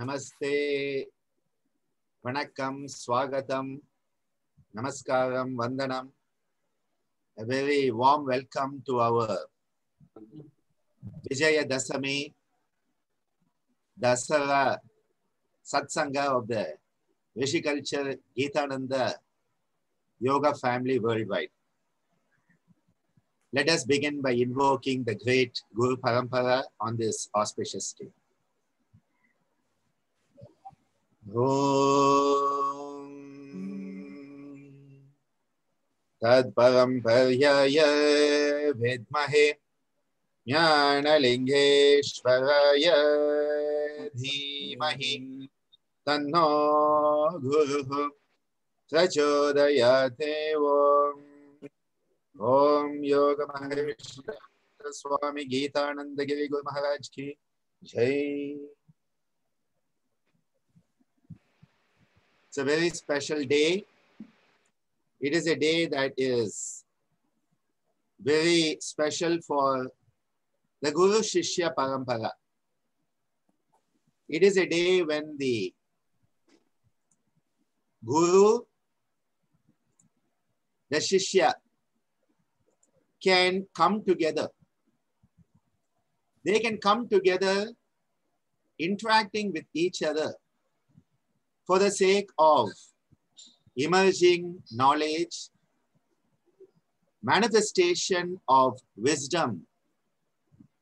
Namaste, வணக்கம் Swagatam, Namaskaram, வந்தனம் a very warm welcome to our Vijaya Dasami Dasara Satsanga of the Rishiculture Gitananda Yoga family worldwide. Let us begin by invoking the great Guru Parampara on this auspicious day. ॐ तत्परं पर्याय विद्महे ज्ञानलिङ्गेश्वराय धीमहि तन्नो गुरुः प्रचोदयाते ॐ ॐ योगमहर्षि स्वामी गीतानन्दगिरि गुरु महाराज की जय। It's a very special day. It is a day that is very special for the Guru Shishya Parampara. It is a day when the Guru, the Shishya, can come together. They can come together interacting with each other for the sake of emerging knowledge, manifestation of wisdom,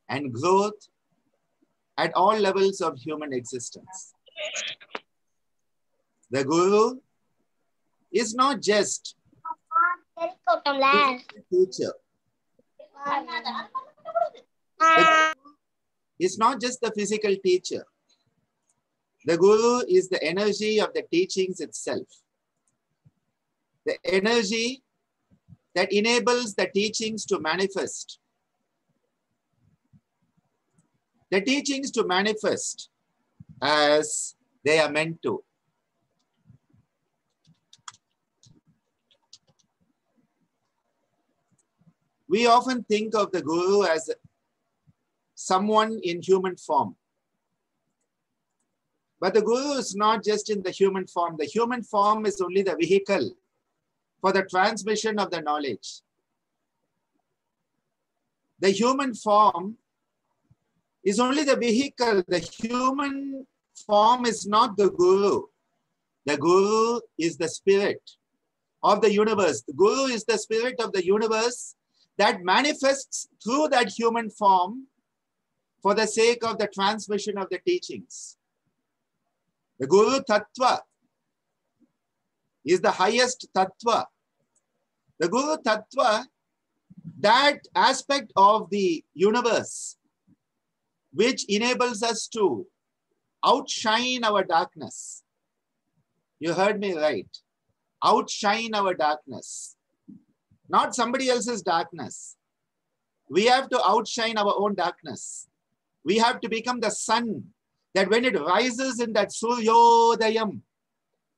and growth at all levels of human existence. The Guru is not just teacher, it's not just the physical teacher. The Guru is the energy of the teachings itself. The energy that enables the teachings to manifest. The teachings to manifest as they are meant to. We often think of the Guru as someone in human form. But the Guru is not just in the human form. The human form is only the vehicle for the transmission of the knowledge. The human form is only the vehicle. The human form is not the Guru. The Guru is the spirit of the universe. The Guru is the spirit of the universe that manifests through that human form for the sake of the transmission of the teachings. The Guru Tattva is the highest Tattva. The Guru Tattva, that aspect of the universe which enables us to outshine our darkness. You heard me right. Outshine our darkness. Not somebody else's darkness. We have to outshine our own darkness. We have to become the sun that when it rises in that Suryodayam,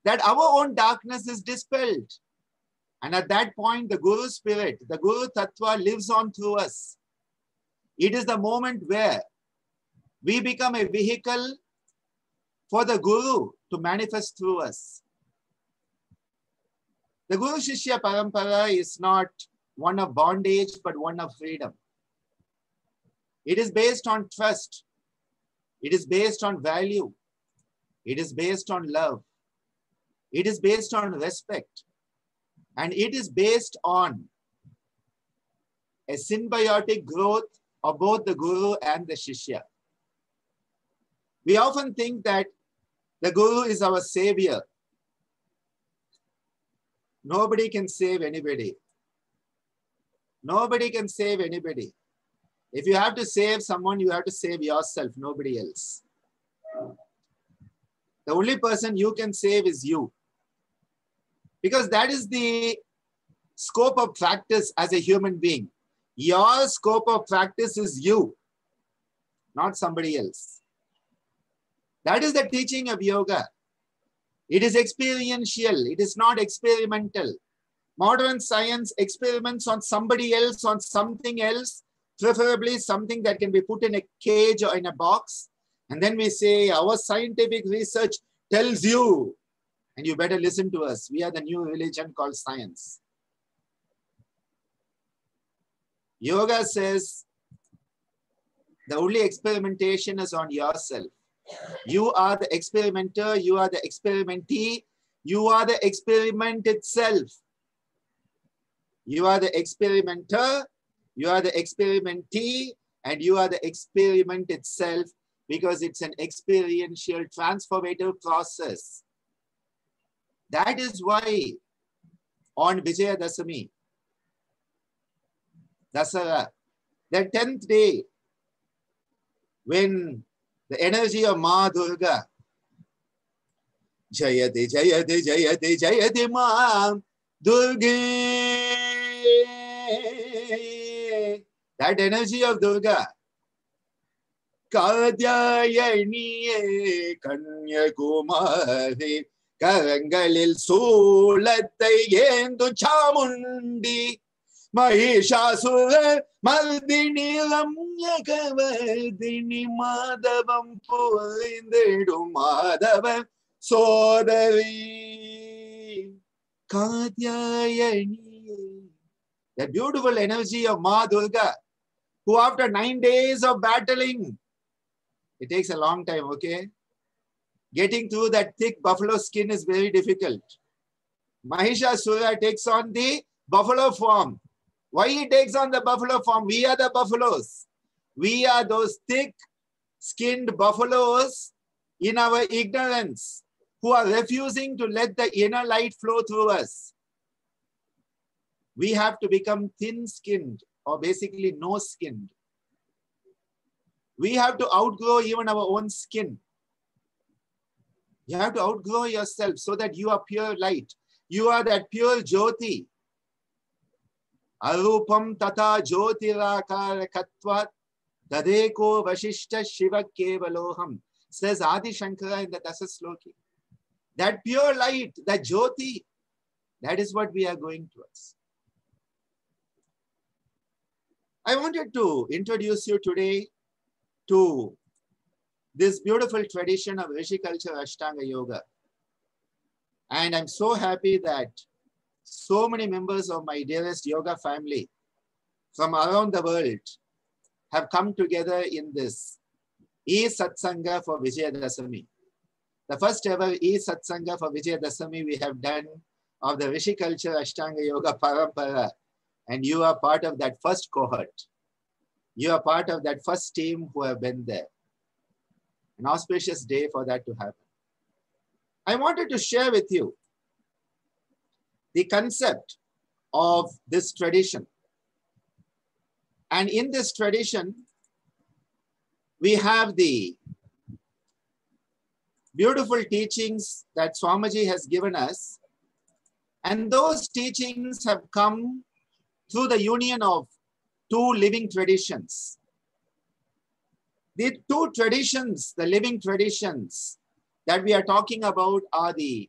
that our own darkness is dispelled. And at that point, the Guru spirit, the Guru Tattva lives on through us. It is the moment where we become a vehicle for the Guru to manifest through us. The Guru Shishya Parampara is not one of bondage, but one of freedom. It is based on trust, it is based on value. It is based on love. It is based on respect. And it is based on a symbiotic growth of both the Guru and the Shishya. We often think that the Guru is our savior. Nobody can save anybody. Nobody can save anybody. If you have to save someone, you have to save yourself, nobody else. The only person you can save is you. Because that is the scope of practice as a human being. Your scope of practice is you, not somebody else. That is the teaching of yoga. It is experiential, it is not experimental. Modern science experiments on somebody else, on something else, preferably something that can be put in a cage or in a box, And then we say, our scientific research tells you, and you better listen to us. We are the new religion called science. Yoga says the only experimentation is on yourself. You are the experimenter, you are the experimentee, you are the experiment itself. You are the experimenter, you are the experimentee, and you are the experiment itself because it's an experiential transformative process. That is why on Vijayadasami, Dasara, the 10th day, when the energy of Ma Durga, Jayate, Jayate, Jayate, Jayate Ma Durga, that energy of Durga, காத்யாயணியே Kanyakumari கரங்களில் சூலத்தை ஏந்து சாமுண்டி மகிஷாசுர மர்தினி ரம்யகவர்தினி மாதவம் புரிந்திடும் மாதவன் சோதரி காத்யாயணி The beautiful energy of Ma Durga, who after nine days of battling, it takes a long time, okay? Getting through that thick buffalo skin is very difficult. Mahishasura takes on the buffalo form. Why he takes on the buffalo form? We are the buffaloes. We are those thick skinned buffaloes in our ignorance who are refusing to let the inner light flow through us. We have to become thin skinned or basically no skinned. We have to outgrow even our own skin. You have to outgrow yourself so that you are pure light. You are that pure Jyoti. Arupam tata jyotirakara katvat tadeko vashishta shiva kevaloham says Adi Shankara in the Dasa Sloki. That pure light, that Jyoti, that is what we are going towards. I wanted to introduce you today to this beautiful tradition of Rishi culture Ashtanga Yoga. And I'm so happy that so many members of my dearest yoga family from around the world have come together in this e-satsanga for Vijayadasami. The first ever e-satsanga for Vijayadasami we have done of the Rishi culture Ashtanga Yoga Parampara and you are part of that first cohort. You are part of that first team who have been there. An auspicious day for that to happen. I wanted to share with you the concept of this tradition. And in this tradition, we have the beautiful teachings that Swamiji has given us. And those teachings have come through the union of two living traditions. The two traditions, the living traditions that we are talking about are the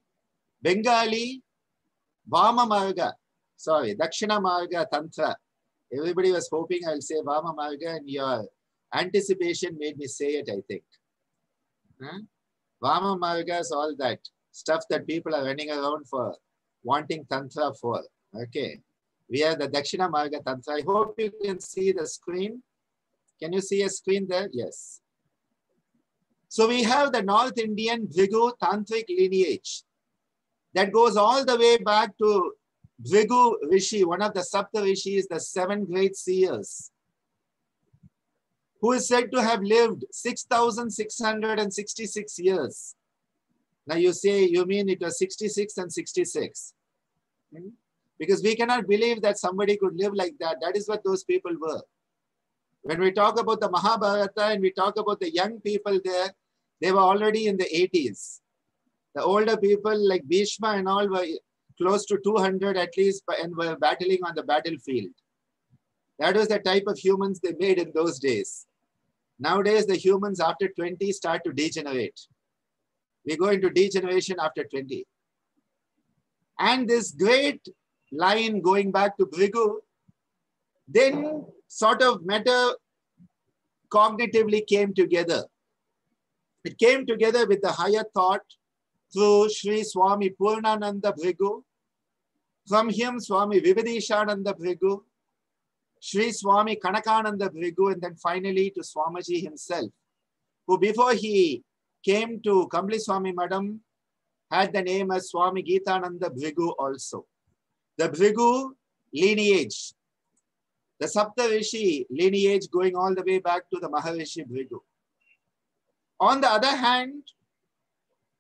Bengali Vama Marga, sorry, Dakshina Marga Tantra. Everybody was hoping I'll say Vama Marga and your anticipation made me say it, I think. Huh? Vama Marga is all that stuff that people are running around for, wanting Tantra for. Okay. We have the Dakshina Marga Tantra. I hope you can see the screen. Can you see a screen there? Yes. So we have the North Indian Bhrigu Tantric lineage that goes all the way back to Bhrigu Rishi, one of the Sapta Rishis, the seven great seers, who is said to have lived 6,666 years. Now you say, you mean it was 66 and 66. Hmm? Because we cannot believe that somebody could live like that. That is what those people were. When we talk about the Mahabharata and we talk about the young people there, they were already in the 80s. The older people like Bhishma and all were close to 200 at least and were battling on the battlefield. That was the type of humans they made in those days. Nowadays, the humans after 20 start to degenerate. We go into degeneration after 20. And this great line going back to Bhrigu, then sort of meta cognitively came together. It came together with the higher thought through Sri Swami Purnananda Bhrigu. From him, Swami Vividishananda Bhrigu, Sri Swami Kanakananda Bhrigu, and then finally to Swamiji himself, who before he came to Kambli Swami Madam had the name as Swami Gitananda Bhrigu also. The Bhrigu lineage, the Saptarishi lineage going all the way back to the Maharishi Bhrigu. On the other hand,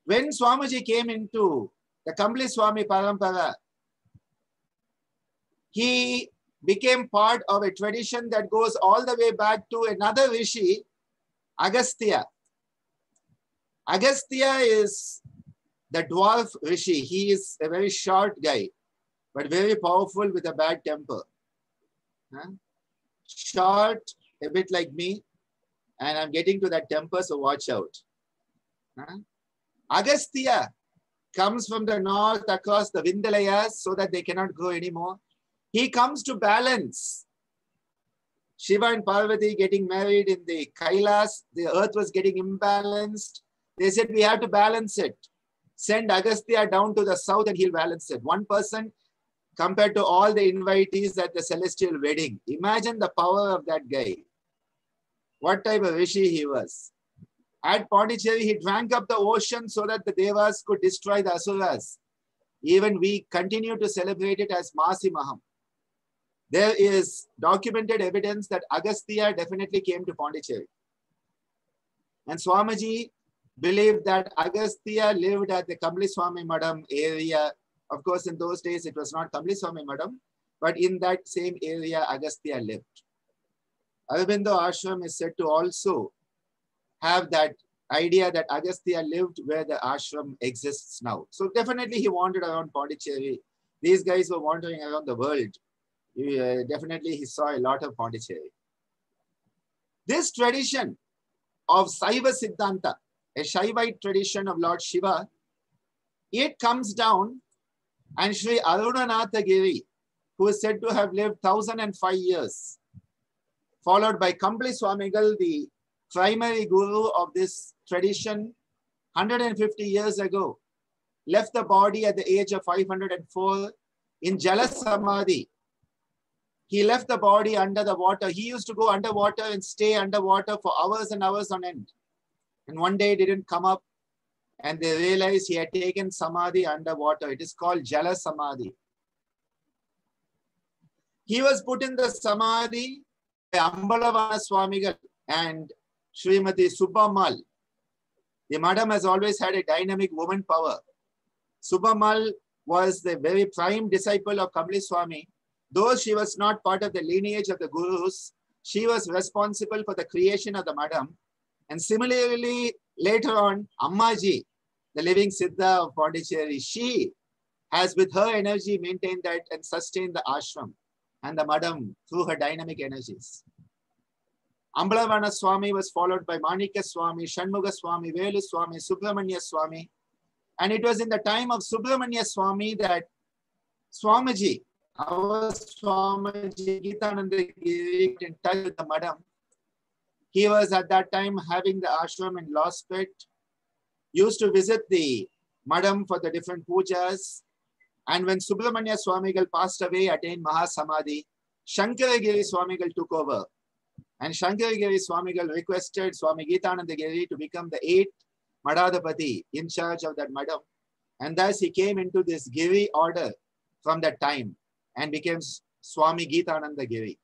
when Swamiji came into the Kambli Swami Parampara, he became part of a tradition that goes all the way back to another Rishi, Agastya. Agastya is the dwarf Rishi. He is a very short guy, but very powerful with a bad temper. Huh? Short, a bit like me, and I'm getting to that temper, so watch out. Huh? Agastya comes from the north across the Vindalayas so that they cannot grow anymore. He comes to balance. Shiva and Parvati getting married in the Kailas, the earth was getting imbalanced. They said, we have to balance it. Send Agastya down to the south and he'll balance it. One person compared to all the invitees at the celestial wedding. Imagine the power of that guy. What type of rishi he was. At Pondicherry, he drank up the ocean so that the devas could destroy the asuras. Even we continue to celebrate it as Masi Maham. There is documented evidence that Agastya definitely came to Pondicherry. And Swamiji believed that Agastya lived at the Kamli Swami Madam area. Of course, in those days, it was not Kamli Swami Madam, but in that same area, Agastya lived. Aurobindo Ashram is said to also have that idea that Agastya lived where the ashram exists now. So definitely he wandered around Pondicherry. These guys were wandering around the world he, uh, definitely he saw a lot of Pondicherry. This tradition of Saiva Siddhanta, a Shaivite tradition of Lord Shiva, it comes down and Sri Arunanatha Giri, who is said to have lived 1005 years, followed by Kambli Swamigal, the primary guru of this tradition, 150 years ago, left the body at the age of 504 in Jala Samadhi he left the body under the water. He used to go underwater and stay underwater for hours and hours on end. And one day didn't come up and they realized he had taken samadhi underwater. It is called Jala Samadhi. He was put in the samadhi by Ambalavana Swamigal and Srimati Subbamal. The madam has always had a dynamic woman power. Subbamal was the very prime disciple of Kamli Swami Though she was not part of the lineage of the gurus, she was responsible for the creation of the madam. And similarly, later on, Ammaji, the living Siddha of Pondicherry, she has with her energy maintained that and sustained the ashram and the madam through her dynamic energies. Ambalavana Swami was followed by Manika Swami, Shanmuga Swami, Velu Swami, Subramanya Swami. And it was in the time of Subramanya Swami that Swamiji, our Swamiji Gitananda in touch with the madam. He was at that time having the ashram in Lawspet, used to visit the madam for the different pujas. And when Subramanya Swamigal passed away, attained Mahasamadhi, Shankaragiri Swamigal took over. And Shankaragiri Swamigal requested Swami Gitananda Giri to become the eighth Madhadapati in charge of that madam. And thus he came into this Giri order from that time and became Swami Gitananda Giri.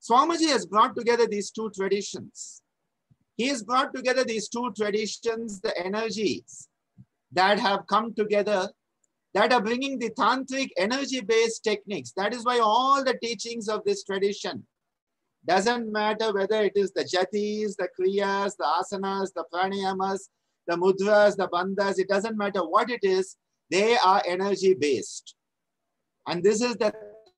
Swamiji has brought together these two traditions. He has brought together these two traditions, the energies that have come together that are bringing the tantric energy-based techniques. That is why all the teachings of this tradition doesn't matter whether it is the jatis, the kriyas, the asanas, the pranayamas, the mudras, the bandhas, it doesn't matter what it is, they are energy-based. And this is the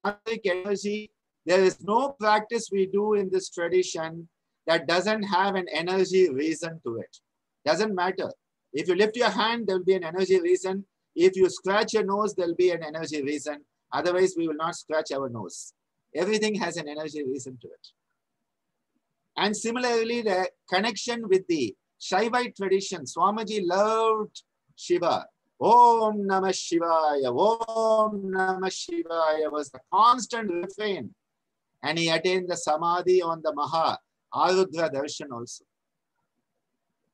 tantric energy. There is no practice we do in this tradition that doesn't have an energy reason to it. Doesn't matter. If you lift your hand, there'll be an energy reason. If you scratch your nose, there'll be an energy reason. Otherwise, we will not scratch our nose. Everything has an energy reason to it. And similarly, the connection with the Shaivite tradition, Swamiji loved Shiva. Om Namah Shivaya, Om Namah Shivaya was the constant refrain. And he attained the Samadhi on the Maha Arudra Darshan also.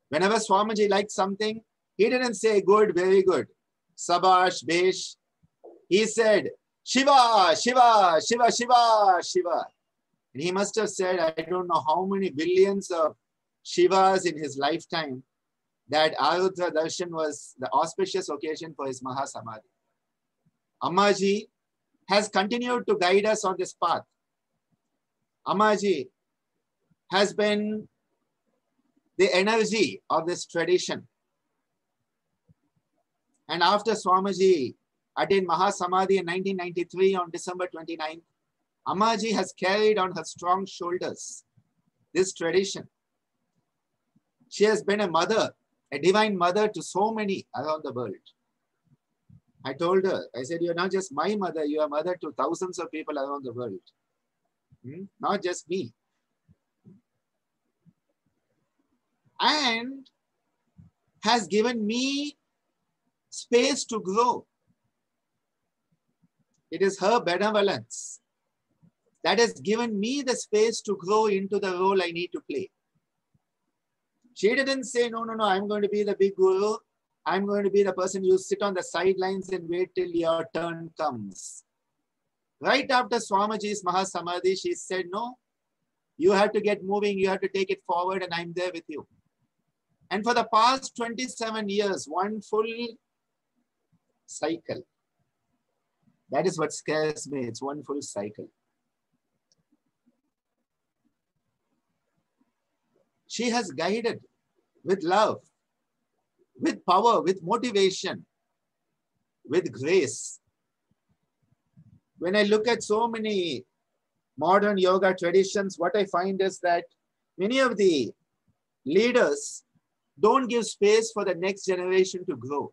Whenever Swamiji liked something, he didn't say good, very good. Sabash, Besh. He said, Shiva, Shiva, Shiva, Shiva, Shiva. And he must have said, I don't know how many billions of Shivas in his lifetime, that Arudra Darshan was the auspicious occasion for his Mahasamadhi. Ammaji has continued to guide us on this path. Ammaji has been the energy of this tradition. And after Swamiji attained Mahasamadhi in 1993 on December 29th, Ammaji has carried on her strong shoulders this tradition. She has been a mother, a divine mother to so many around the world. I told her, I said, You're not just my mother, you are mother to thousands of people around the world. Hmm? Not just me. And has given me space to grow. It is her benevolence that has given me the space to grow into the role I need to play. She didn't say, no, no, no, I'm going to be the big guru. I'm going to be the person you sit on the sidelines and wait till your turn comes. Right after Swamiji's Mahasamadhi, she said, no, you have to get moving, you have to take it forward, and I'm there with you. And for the past 27 years, one full cycle. That is what scares me. It's one full cycle. She has guided with love, with power, with motivation, with grace. When I look at so many modern yoga traditions, what I find is that many of the leaders don't give space for the next generation to grow.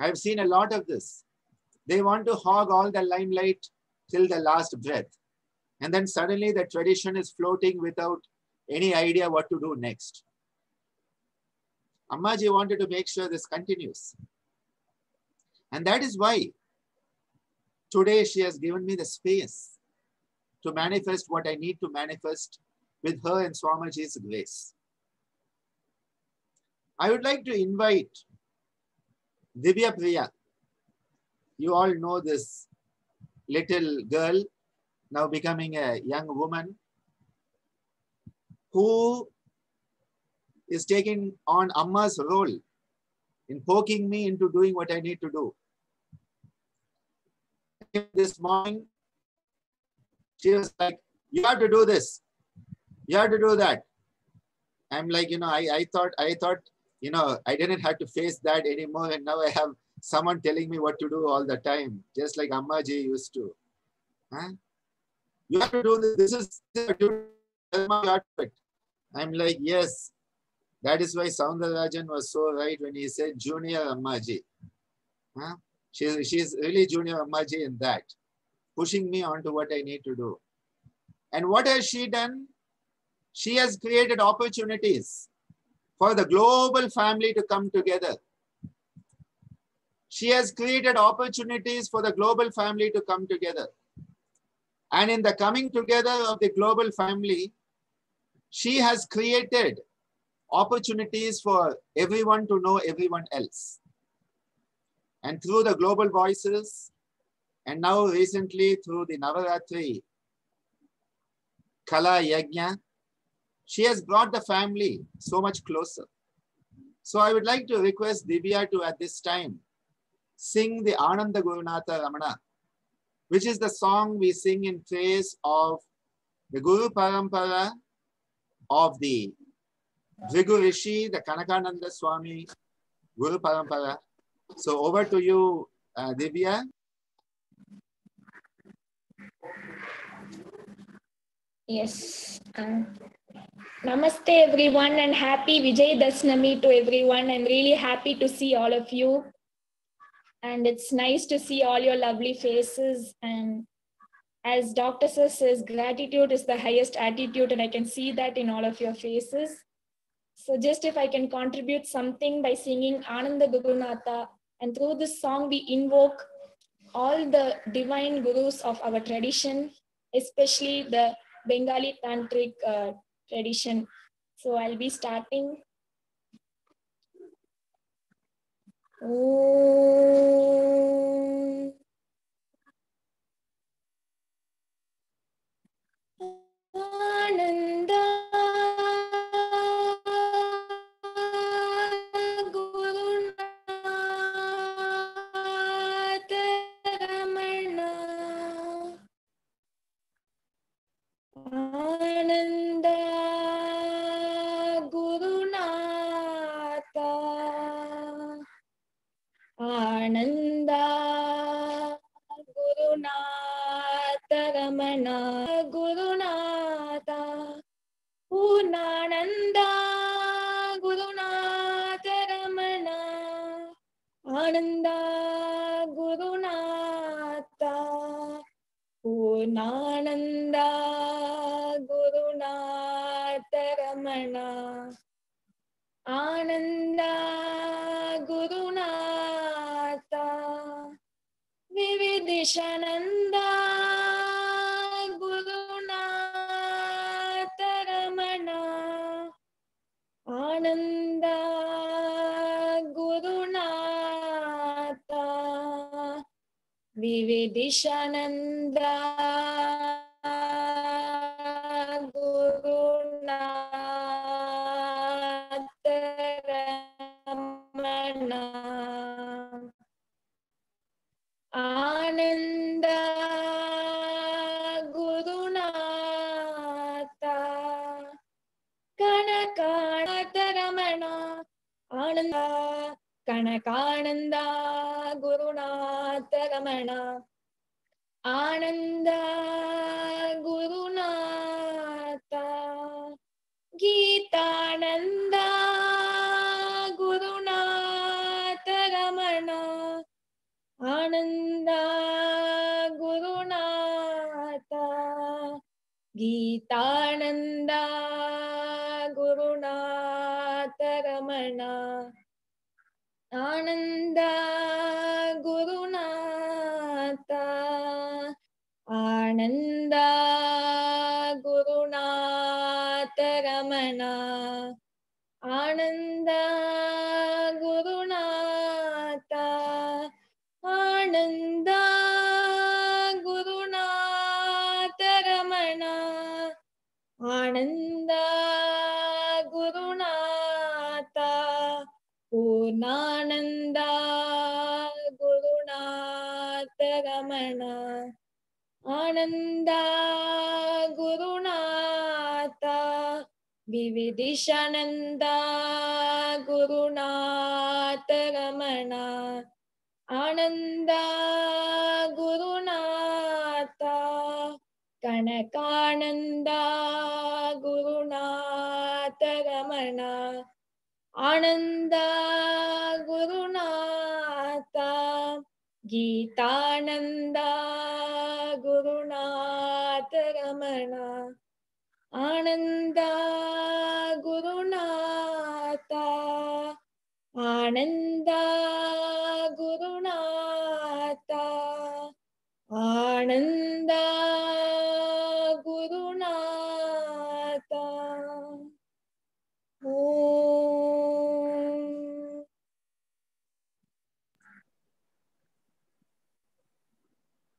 I've seen a lot of this. They want to hog all the limelight till the last breath. And then suddenly the tradition is floating without any idea what to do next. Ammaji wanted to make sure this continues. And that is why today she has given me the space to manifest what I need to manifest with her and Swamiji's grace. I would like to invite Divya Priya. You all know this little girl now becoming a young woman who is taking on Amma's role in poking me into doing what I need to do. This morning, she was like, you have to do this. You have to do that. I'm like, you know, I, I thought, I thought, you know, I didn't have to face that anymore. And now I have someone telling me what to do all the time, just like Ammaji used to. Huh? You have to do this. This is my I'm like, yes, that is why Soundarajan was so right when he said junior Ammaji. Huh? She, she's really junior Ammaji in that, pushing me on to what I need to do. And what has she done? She has created opportunities for the global family to come together. She has created opportunities for the global family to come together. And in the coming together of the global family, she has created opportunities for everyone to know everyone else. And through the global voices, and now recently through the Navaratri Kala Yajna, she has brought the family so much closer. So I would like to request Divya to at this time sing the Ananda Gurunatha Ramana, which is the song we sing in praise of the Guru Parampara of the Bhrigu Rishi, the Kanakananda Swami, Guru Parampara. So over to you, uh, Divya. Yes. Uh, namaste everyone and happy Vijay Dasnami to everyone. I'm really happy to see all of you. And it's nice to see all your lovely faces and as Dr. Sir says, gratitude is the highest attitude, and I can see that in all of your faces. So just if I can contribute something by singing Ananda Gurunatha, and through this song we invoke all the divine gurus of our tradition, especially the Bengali Tantric uh, tradition. So I'll be starting. Ananda Vividishananda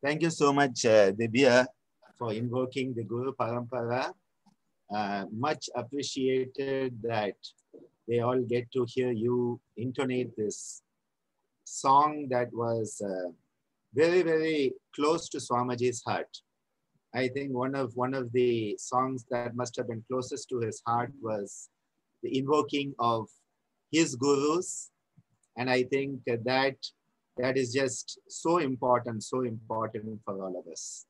Thank you so much, uh, Divya, for invoking the Guru Parampara. Uh, much appreciated that they all get to hear you intonate this song that was uh, very, very close to Swamiji's heart. I think one of one of the songs that must have been closest to his heart was the invoking of his gurus, and I think that that is just so important, so important for all of us.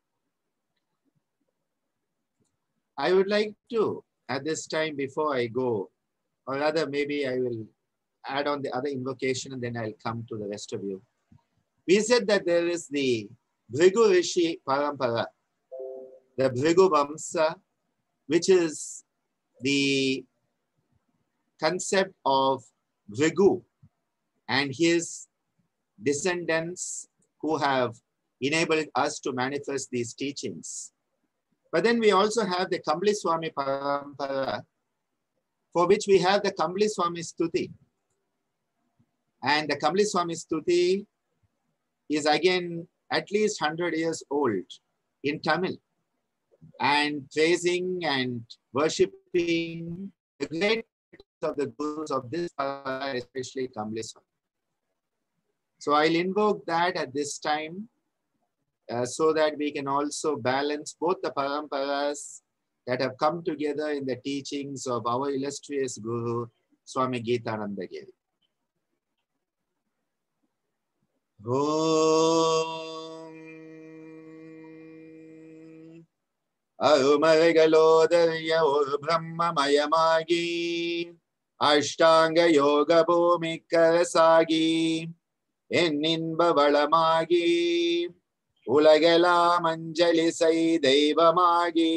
I would like to, at this time, before I go, or rather, maybe I will add on the other invocation and then I'll come to the rest of you. We said that there is the Bhrigu Rishi Parampara, the Bhrigu Vamsa, which is the concept of Bhrigu and his descendants who have enabled us to manifest these teachings. But then we also have the Kambli Swami Parampara, for which we have the Kambli Swami Stuti. And the Kambli Swami Stuti is again at least 100 years old in Tamil and praising and worshipping the great of the gurus of this especially Kambli Swami. So I'll invoke that at this time uh, so that we can also balance both the paramparas that have come together in the teachings of our illustrious Guru, Swami Gitanandagiri. ಅರುಮರೆಗಳೋದರಿಯ ಓರು ಬ್ರಹ್ಮಮಯಮಾಗಿ Ashtanga Ashtanga Yoga ಕರಸಾಗಿ என் இன்ப வளமாகி உலகெலாம் அஞ்சலி செய் தெய்வமாகி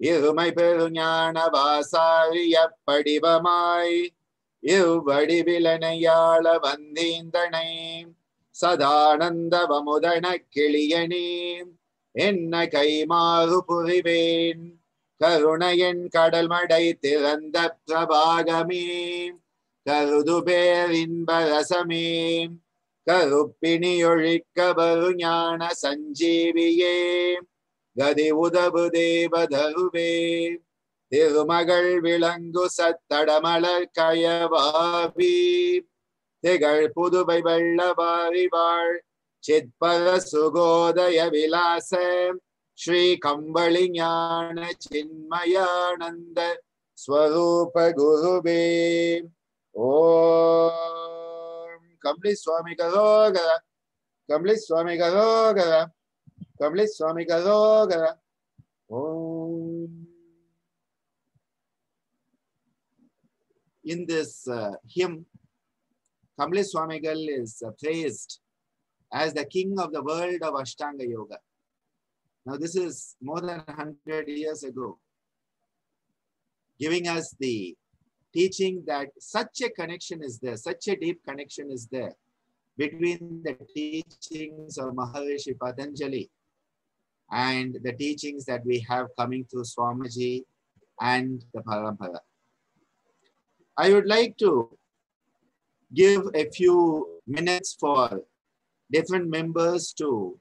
இருமை பெருஞான வாசாரிய படிவமாய் இவ்வடிவிலனையாள வந்தீந்தனை சதானந்த வமுதன கிளியனே என்ன கைமாறு புரிவேன் கருணையன் கடல் மடை திறந்த பிரபாகமே கருது பேர் இன்ப ரசமே கருப்பிணி ஒழிக்க வருஞான சஞ்சீவியே கதி உதவு தேவதருவே திருமகள் விளங்கு சத்தடமலர் கயவாபி திகழ் புதுவை வெள்ளவாரி வாழ் சித்பர சுகோதய விலாச ஸ்ரீ கம்பளி ஞான சின்மயானந்த ஸ்வரூப குருவே ஓ Kamli Swami கதோகர Kamli Swami கதோகர Kamli Swami கதோகர Oh, in this uh, hymn, Kamli Swamigal is uh, praised as the king of the world of Ashtanga Yoga. Now, this is more than 100 years ago, giving us the teaching that such a connection is there, such a deep connection is there between the teachings of Maharishi Patanjali and the teachings that we have coming through Swamiji and the Parampara. I would like to give a few minutes for different members to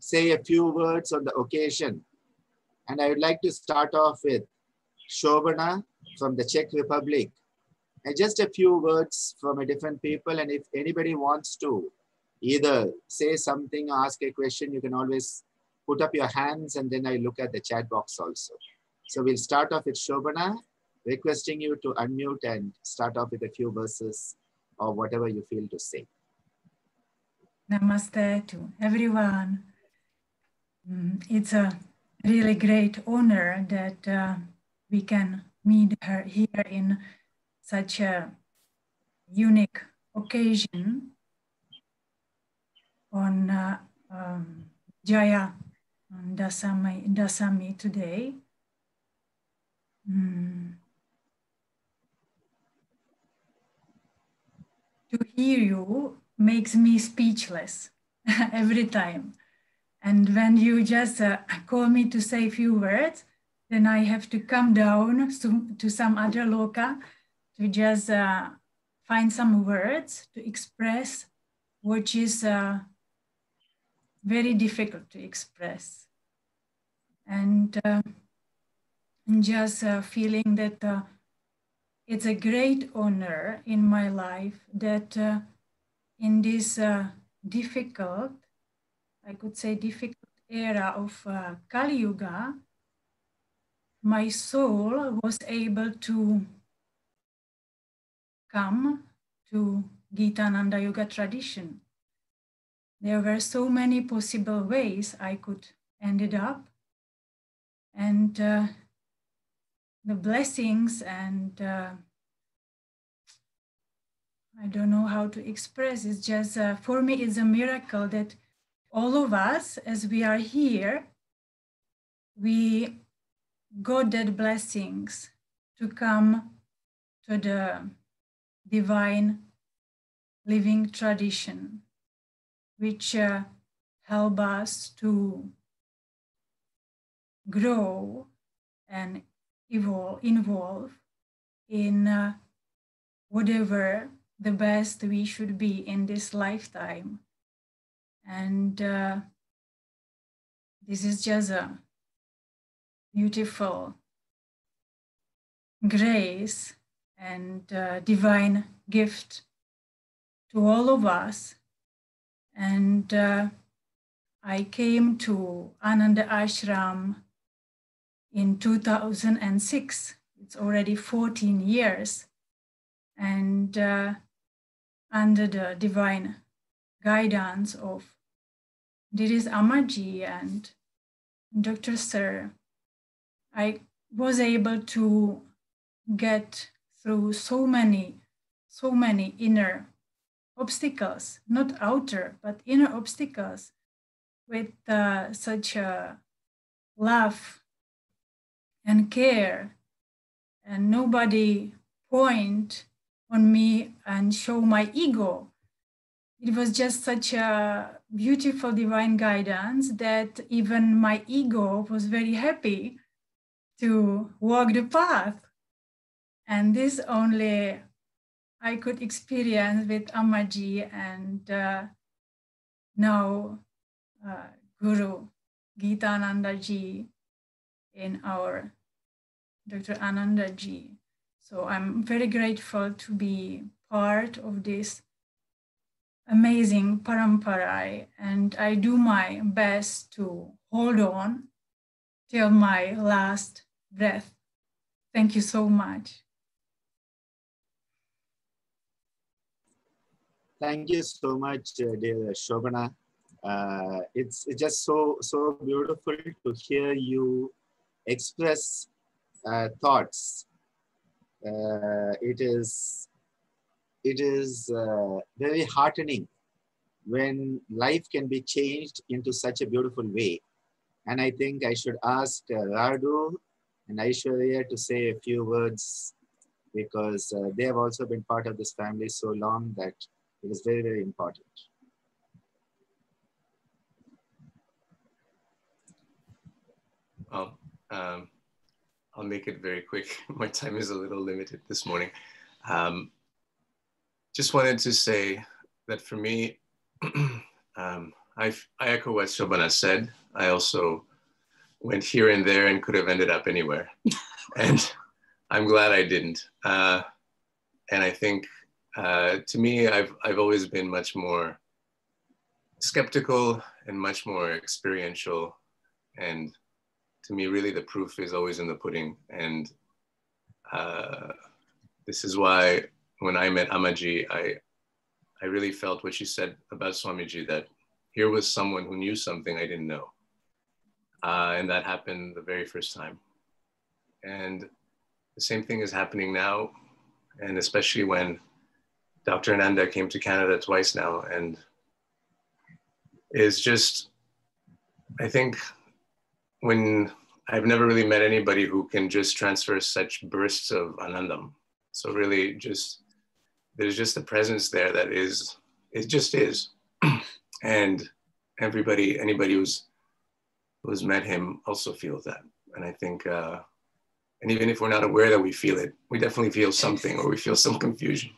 say a few words on the occasion. And I would like to start off with Shobana from the Czech Republic. And just a few words from a different people. And if anybody wants to either say something or ask a question, you can always put up your hands and then I look at the chat box also. So we'll start off with Shobana, requesting you to unmute and start off with a few verses or whatever you feel to say. Namaste to everyone. Mm, It's a really great honor that uh, we can meet her here in such a unique occasion on uh, um, Jaya Dasami, Dasami today. Mm. To hear you makes me speechless every time. And when you just uh, call me to say a few words, then I have to come down to, to some other loca to just uh, find some words to express which is uh, very difficult to express. And, uh, and just uh, feeling that uh, it's a great honor in my life that uh, in this difficult, I could say difficult era of Kali Yuga, my soul was able to come to Gita Gitananda Yoga tradition. There were so many possible ways I could end it up, and uh, the blessings and uh, I don't know how to express. It's just uh, for me, it's a miracle that all of us, as we are here, we that blessings to come to the divine living tradition, which uh, help us to grow and evolve, involve in uh, whatever the best we should be in this lifetime. And uh, this is just a beautiful grace and uh, divine gift to all of us. And uh, I came to Ananda Ashram in 2006. It's already 14 years. And uh, under the divine guidance of Diris Ammaji and Dr. Sir, I was able to get through so many, so many inner obstacles, not outer, but inner obstacles with uh, such a love and care. And nobody point on me and show my ego. It was just such a beautiful divine guidance that even my ego was very happy to walk the path and this only i could experience with Ammaji and uh, now uh, Guru Gitananda ji in our Dr. Ananda ji. So I'm very grateful to be part of this amazing parampara and I do my best to hold on till my last breath. Thank you so much. Thank you so much, uh, dear Shobana uh, it's, just so so beautiful to hear you express uh, thoughts. Uh, it is it is uh, very heartening when life can be changed into such a beautiful way. And I think I should ask uh, Radu and Aishwarya to say a few words because uh, they have also been part of this family so long that it is very, very important. Well, um, I'll make it very quick. My time is a little limited this morning. Um, just wanted to say that for me, um, I, I echo what Shobana said. I also went here and there and could have ended up anywhere. and I'm glad I didn't. Uh, and I think uh, to me, I've, I've always been much more skeptical and much more experiential and to me, really the proof is always in the pudding. And uh, this is why when I met Ammaji, I, I really felt what she said about Swamiji, that here was someone who knew something I didn't know. Uh, and that happened the very first time. And the same thing is happening now, and especially when Dr. Ananda came to Canada twice now, and is just, I think when I've never really met anybody who can just transfer such bursts of anandam. So really just, there's just a presence there that is, it just is. and everybody, anybody who's, who's met him also feels that. And I think, uh, and even if we're not aware that we feel it, we definitely feel something or we feel some confusion.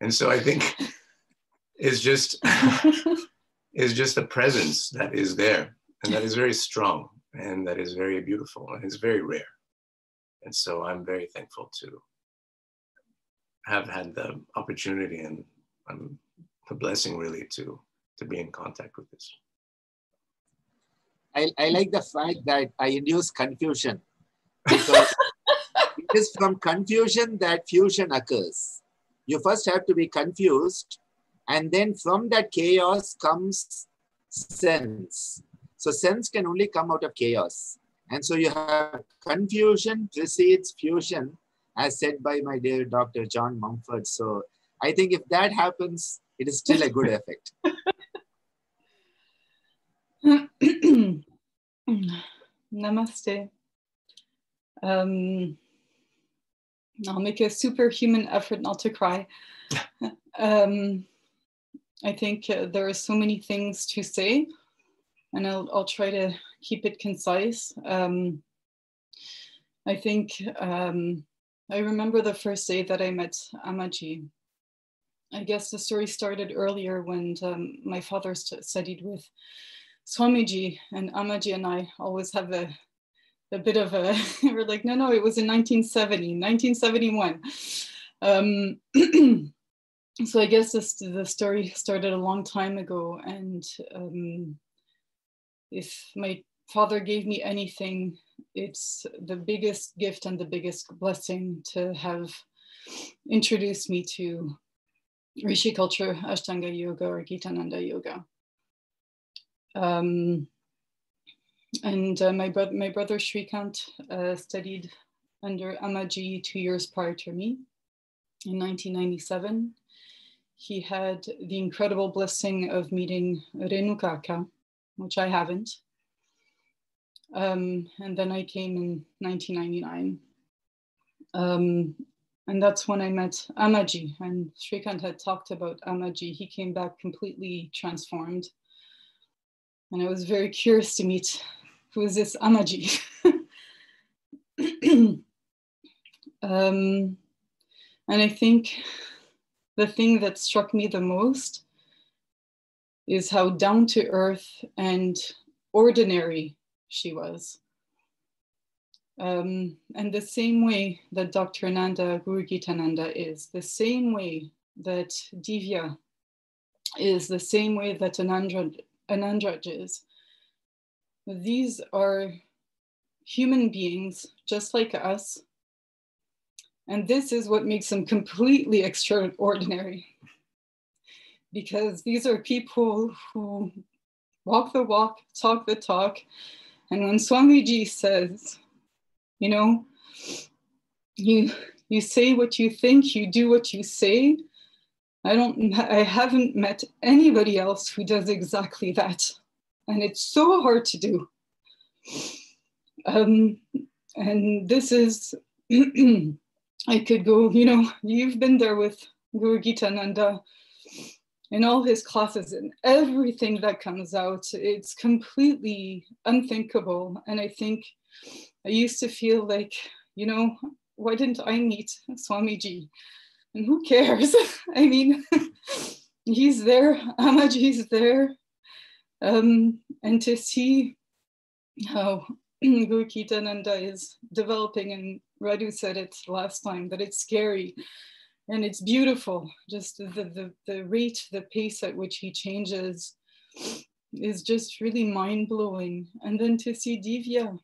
And so I think it's just, it's just a presence that is there and that is very strong and that is very beautiful and it's very rare. And so I'm very thankful to have had the opportunity and I'm the blessing really to to be in contact with this. I, I like the fact that I induce confusion because it is from confusion that fusion occurs. You first have to be confused, and then from that chaos comes sense. So sense can only come out of chaos. And so you have confusion precedes fusion, as said by my dear Dr. John Mumford. So I think if that happens, it is still a good effect. Namaste. Um, I'll make a superhuman effort not to cry. um, I think uh, there are so many things to say, and I'll, I'll try to keep it concise. Um, I think um, I remember the first day that I met Ammaji. I guess the story started earlier when um, my father st- studied with Swamiji, and Ammaji and I always have a, a bit of a, we're like, no, no, it was in 1970, 1971. Um, so I guess this, the story started a long time ago. And um, if my father gave me anything, it's the biggest gift and the biggest blessing to have introduced me to Rishiculture, Ashtanga Yoga, or Gitananda Yoga. Um, and uh, my, bro- my brother Shrikant uh, studied under Ammaji two years prior to me in 1997. He had the incredible blessing of meeting Renukaka, which I haven't. Um, and then I came in 1999. Um, and that's when I met Ammaji. And Shrikant had talked about Ammaji. He came back completely transformed. And I was very curious to meet who is this Ammaji. um, and I think the thing that struck me the most is how down to earth and ordinary she was. Um, and the same way that Dr. Ananda Guru Gitananda is, the same way that Divya is, the same way that Anandraj, Anandraj is. These are human beings just like us. And this is what makes them completely extraordinary. Because these are people who walk the walk, talk the talk. And when Swamiji says, you know, you you say what you think, you do what you say. I don't I haven't met anybody else who does exactly that. And it's so hard to do. Um, and this is I could go, you know, you've been there with Guru Gitananda in all his classes and everything that comes out, it's completely unthinkable. And I think I used to feel like, you know, why didn't I meet Swamiji? And who cares? I mean, he's there, Ammaji's there. Um, and to see how Guru Gitananda is developing, and Radu said it last time, that it's scary and it's beautiful. Just the, the, the rate, the pace at which he changes is just really mind blowing. And then to see Divya,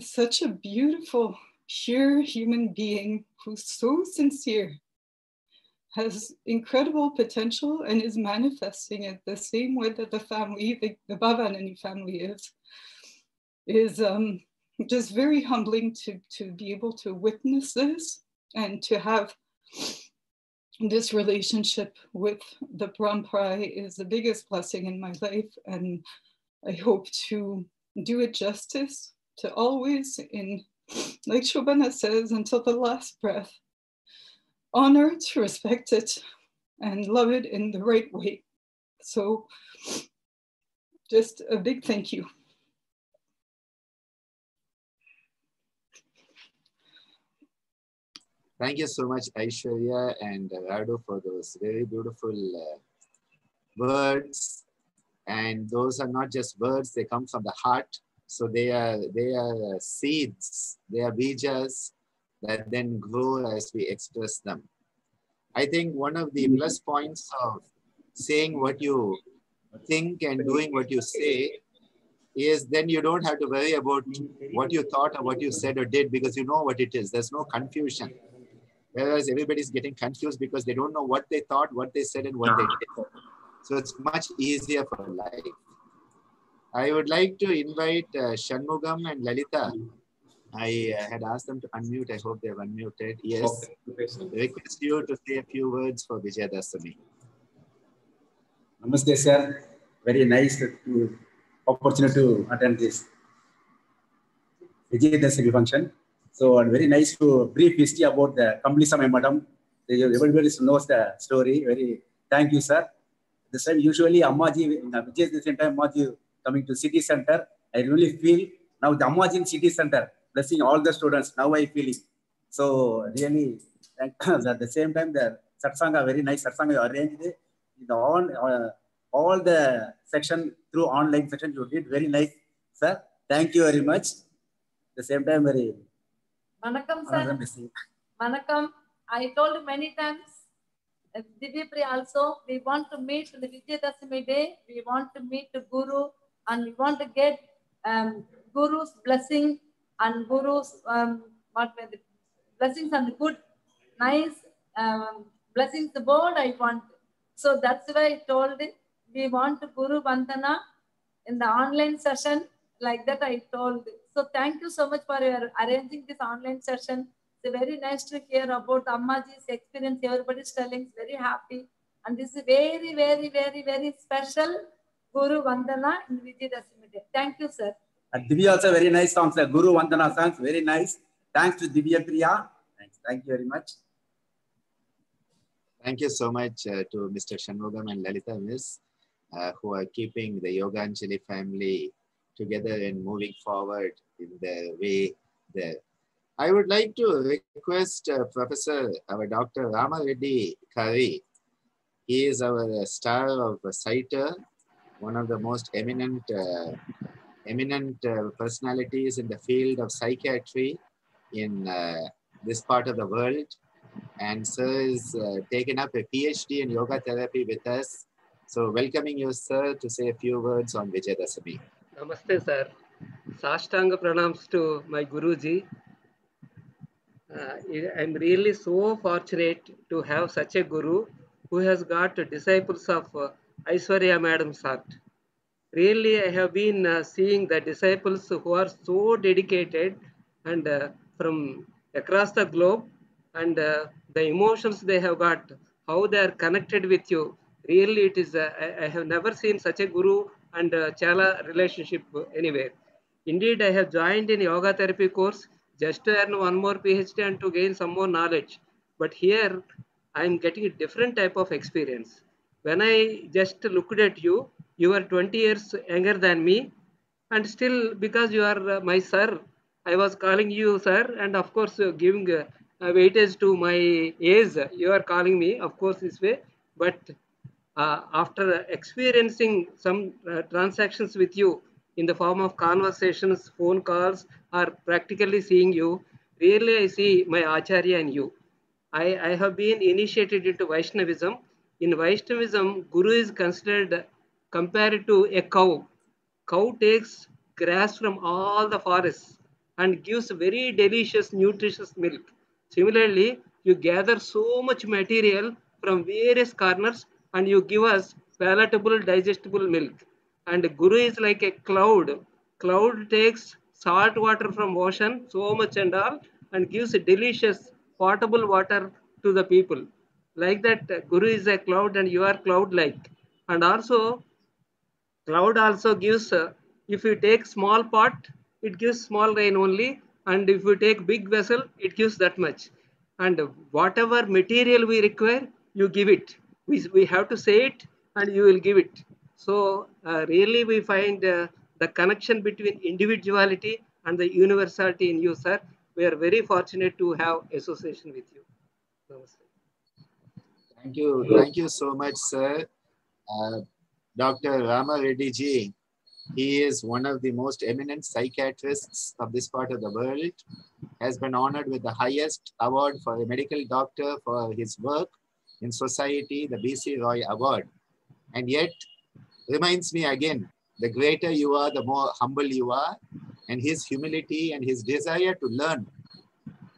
such a beautiful, pure human being who's so sincere, has incredible potential and is manifesting it the same way that the family, the, the Bhavanani family is, is um, just very humbling to, to be able to witness this and to have this relationship with the Parampara is the biggest blessing in my life. And I hope to do it justice to always, in like Shobana says, until the last breath, honor it, respect it, and love it in the right way. So, just a big thank you. Thank you so much, Aishwarya and Radu, for those very beautiful uh, words. And those are not just words; they come from the heart. So they are they are seeds. They are bijas that then grow as we express them. I think one of the plus points of saying what you think and doing what you say is then you don't have to worry about what you thought or what you said or did because you know what it is. There's no confusion. Whereas everybody's getting confused because they don't know what they thought, what they said, and what they did. So it's much easier for life. I would like to invite uh, Shanmugam and Lalita. I uh, had asked them to unmute. I hope they've unmuted. Yes. Request you to say a few words for Vijayadasami. Namaste, sir. Very nice to, opportunity to attend this Vijayadasami function. So and very nice to brief history about the Kamlisama Madam. Everybody knows the story. Very thank you, sir. This time usually Ammaji, in Vijay the same time Ammaji coming to city center. I really feel now in city center, blessing all the students. Now I feel it. So really, at the same time the satsanga, very nice satsanga arranged in all, uh, all the section through online section you did very nice, sir. Thank you very much. the same time very another sir. Vanakkam. I told many times, uh, Divya also, we want to meet the Vijayadashami day, we want to meet the Guru, and we want to get um, Guru's blessing and Guru's, um, what were the blessings and good, nice um, blessings the board I want. So that's why I told it, we want Guru Vandana in the online session, like that I told. So thank you so much for your arranging this online session. It's very nice to hear about Ammaji's experience. Everybody's telling, it's very happy. And this is very, very, very, very special Guru Vandana in Vijayadashami Day. Thank you, sir. And Divya also very nice songs, like Guru Vandana songs, very nice. Thanks to Divya Priya. Thanks. Thank you very much. Thank you so much uh, to Mr. Shanmugam and Lalita Miss, uh, who are keeping the Yoganjali family together and moving forward in the way there. I would like to request uh, Professor, our Dr. Rama Reddy Kari. He is our star of ICYER, one of the most eminent, uh, eminent uh, personalities in the field of psychiatry in uh, this part of the world and sir is uh, taken up a PhD in yoga therapy with us. So welcoming you, sir, to say a few words on Vijayadashami. Namaste, sir. Sashtanga pranams to my Guruji. Uh, I'm really so fortunate to have such a Guru who has got disciples of uh, Aishwarya Madam's heart. Really, I have been uh, seeing the disciples who are so dedicated and uh, from across the globe and uh, the emotions they have got, how they are connected with you. Really, it is, uh, I, I have never seen such a guru and uh, chela relationship anywhere. Indeed, I have joined in yoga therapy course just to earn one more PhD and to gain some more knowledge. But here, I am getting a different type of experience. When I just looked at you, you are 20 years younger than me, and still because you are uh, my sir, I was calling you sir, and of course uh, giving uh, uh, weightage to my age. You are calling me, of course, this way. But uh, after experiencing some uh, transactions with you in the form of conversations, phone calls, or practically seeing you, really I see my Acharya and you. I, I have been initiated into Vaishnavism. In Vaishnavism, Guru is considered compared to a cow. Cow takes grass from all the forests and gives very delicious, nutritious milk. Similarly, you gather so much material from various corners and you give us palatable, digestible milk. And Guru is like a cloud. Cloud takes salt water from ocean, so much and all, and gives delicious potable water to the people. Like that, uh, Guru is a cloud and you are cloud-like. And also, cloud also gives, uh, if you take small pot, it gives small rain only. And if you take big vessel, it gives that much. And whatever material we require, you give it. We, we have to say it and you will give it. So uh, really we find uh, the connection between individuality and the universality in you, sir. We are very fortunate to have association with you. Namaste. Thank you. Thank you so much, sir. Uh, Dr. Rama Reddy ji, he is one of the most eminent psychiatrists of this part of the world, has been honored with the highest award for a medical doctor for his work in society, the BC Roy Award. And yet, reminds me again, the greater you are, the more humble you are, and his humility and his desire to learn,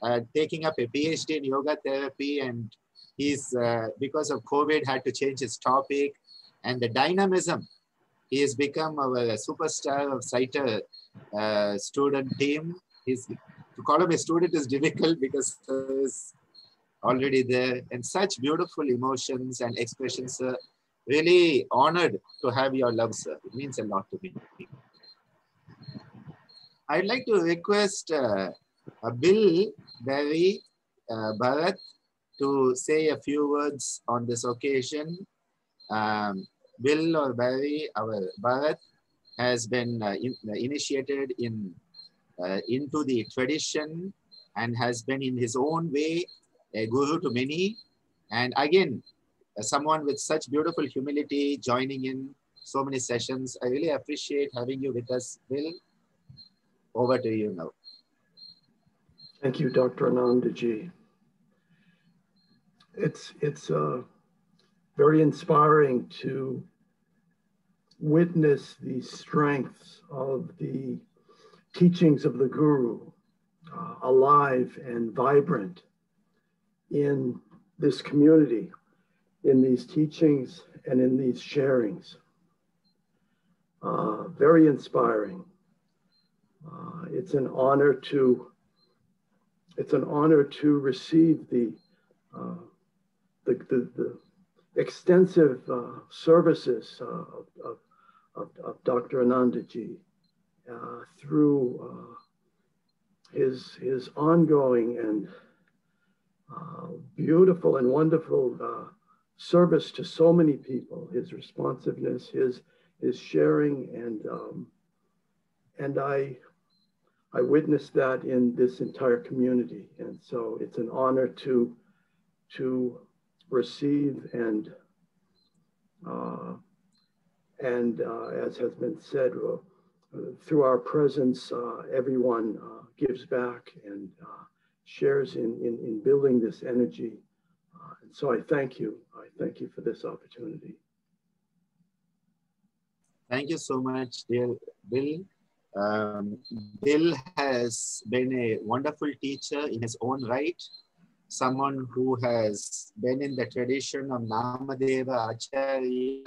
uh, taking up a PhD in yoga therapy and he's uh, because of covid had to change his topic. And the dynamism he has become a superstar of ICYER uh, student team. He's to call him a student is difficult because he's already there. And such beautiful emotions and expressions sir. really honored to have your love sir. It means a lot to me. I'd like to request uh, Bill Barry uh, Bharat to say a few words on this occasion. Um, Bill or Barry, our Bharat, has been uh, in, uh, initiated in uh, into the tradition and has been in his own way a guru to many. And again, uh, someone with such beautiful humility joining in so many sessions. I really appreciate having you with us, Bill. Over to you now. Thank you, Dr. Anandaji. It's, it's uh, very inspiring to witness the strengths of the teachings of the Guru uh, alive and vibrant in this community, in these teachings and in these sharings. Uh, very inspiring. Uh, it's an honor to it's an honor to receive the uh, the, the, the, extensive uh, services uh, of, of, of, of, Dr. Anandaji uh, through uh, his, his ongoing and beautiful and wonderful service to so many people, his responsiveness, his, his sharing, and, um, and I, I witnessed that in this entire community. And so it's an honor to, to receive and, uh, and uh, as has been said, uh, through our presence, uh, everyone uh, gives back and shares in, in, in, building this energy. and so I thank you. I thank you for this opportunity. Thank you so much, dear Bill. Um, Bill has been a wonderful teacher in his own right, someone who has been in the tradition of Namadeva Acharya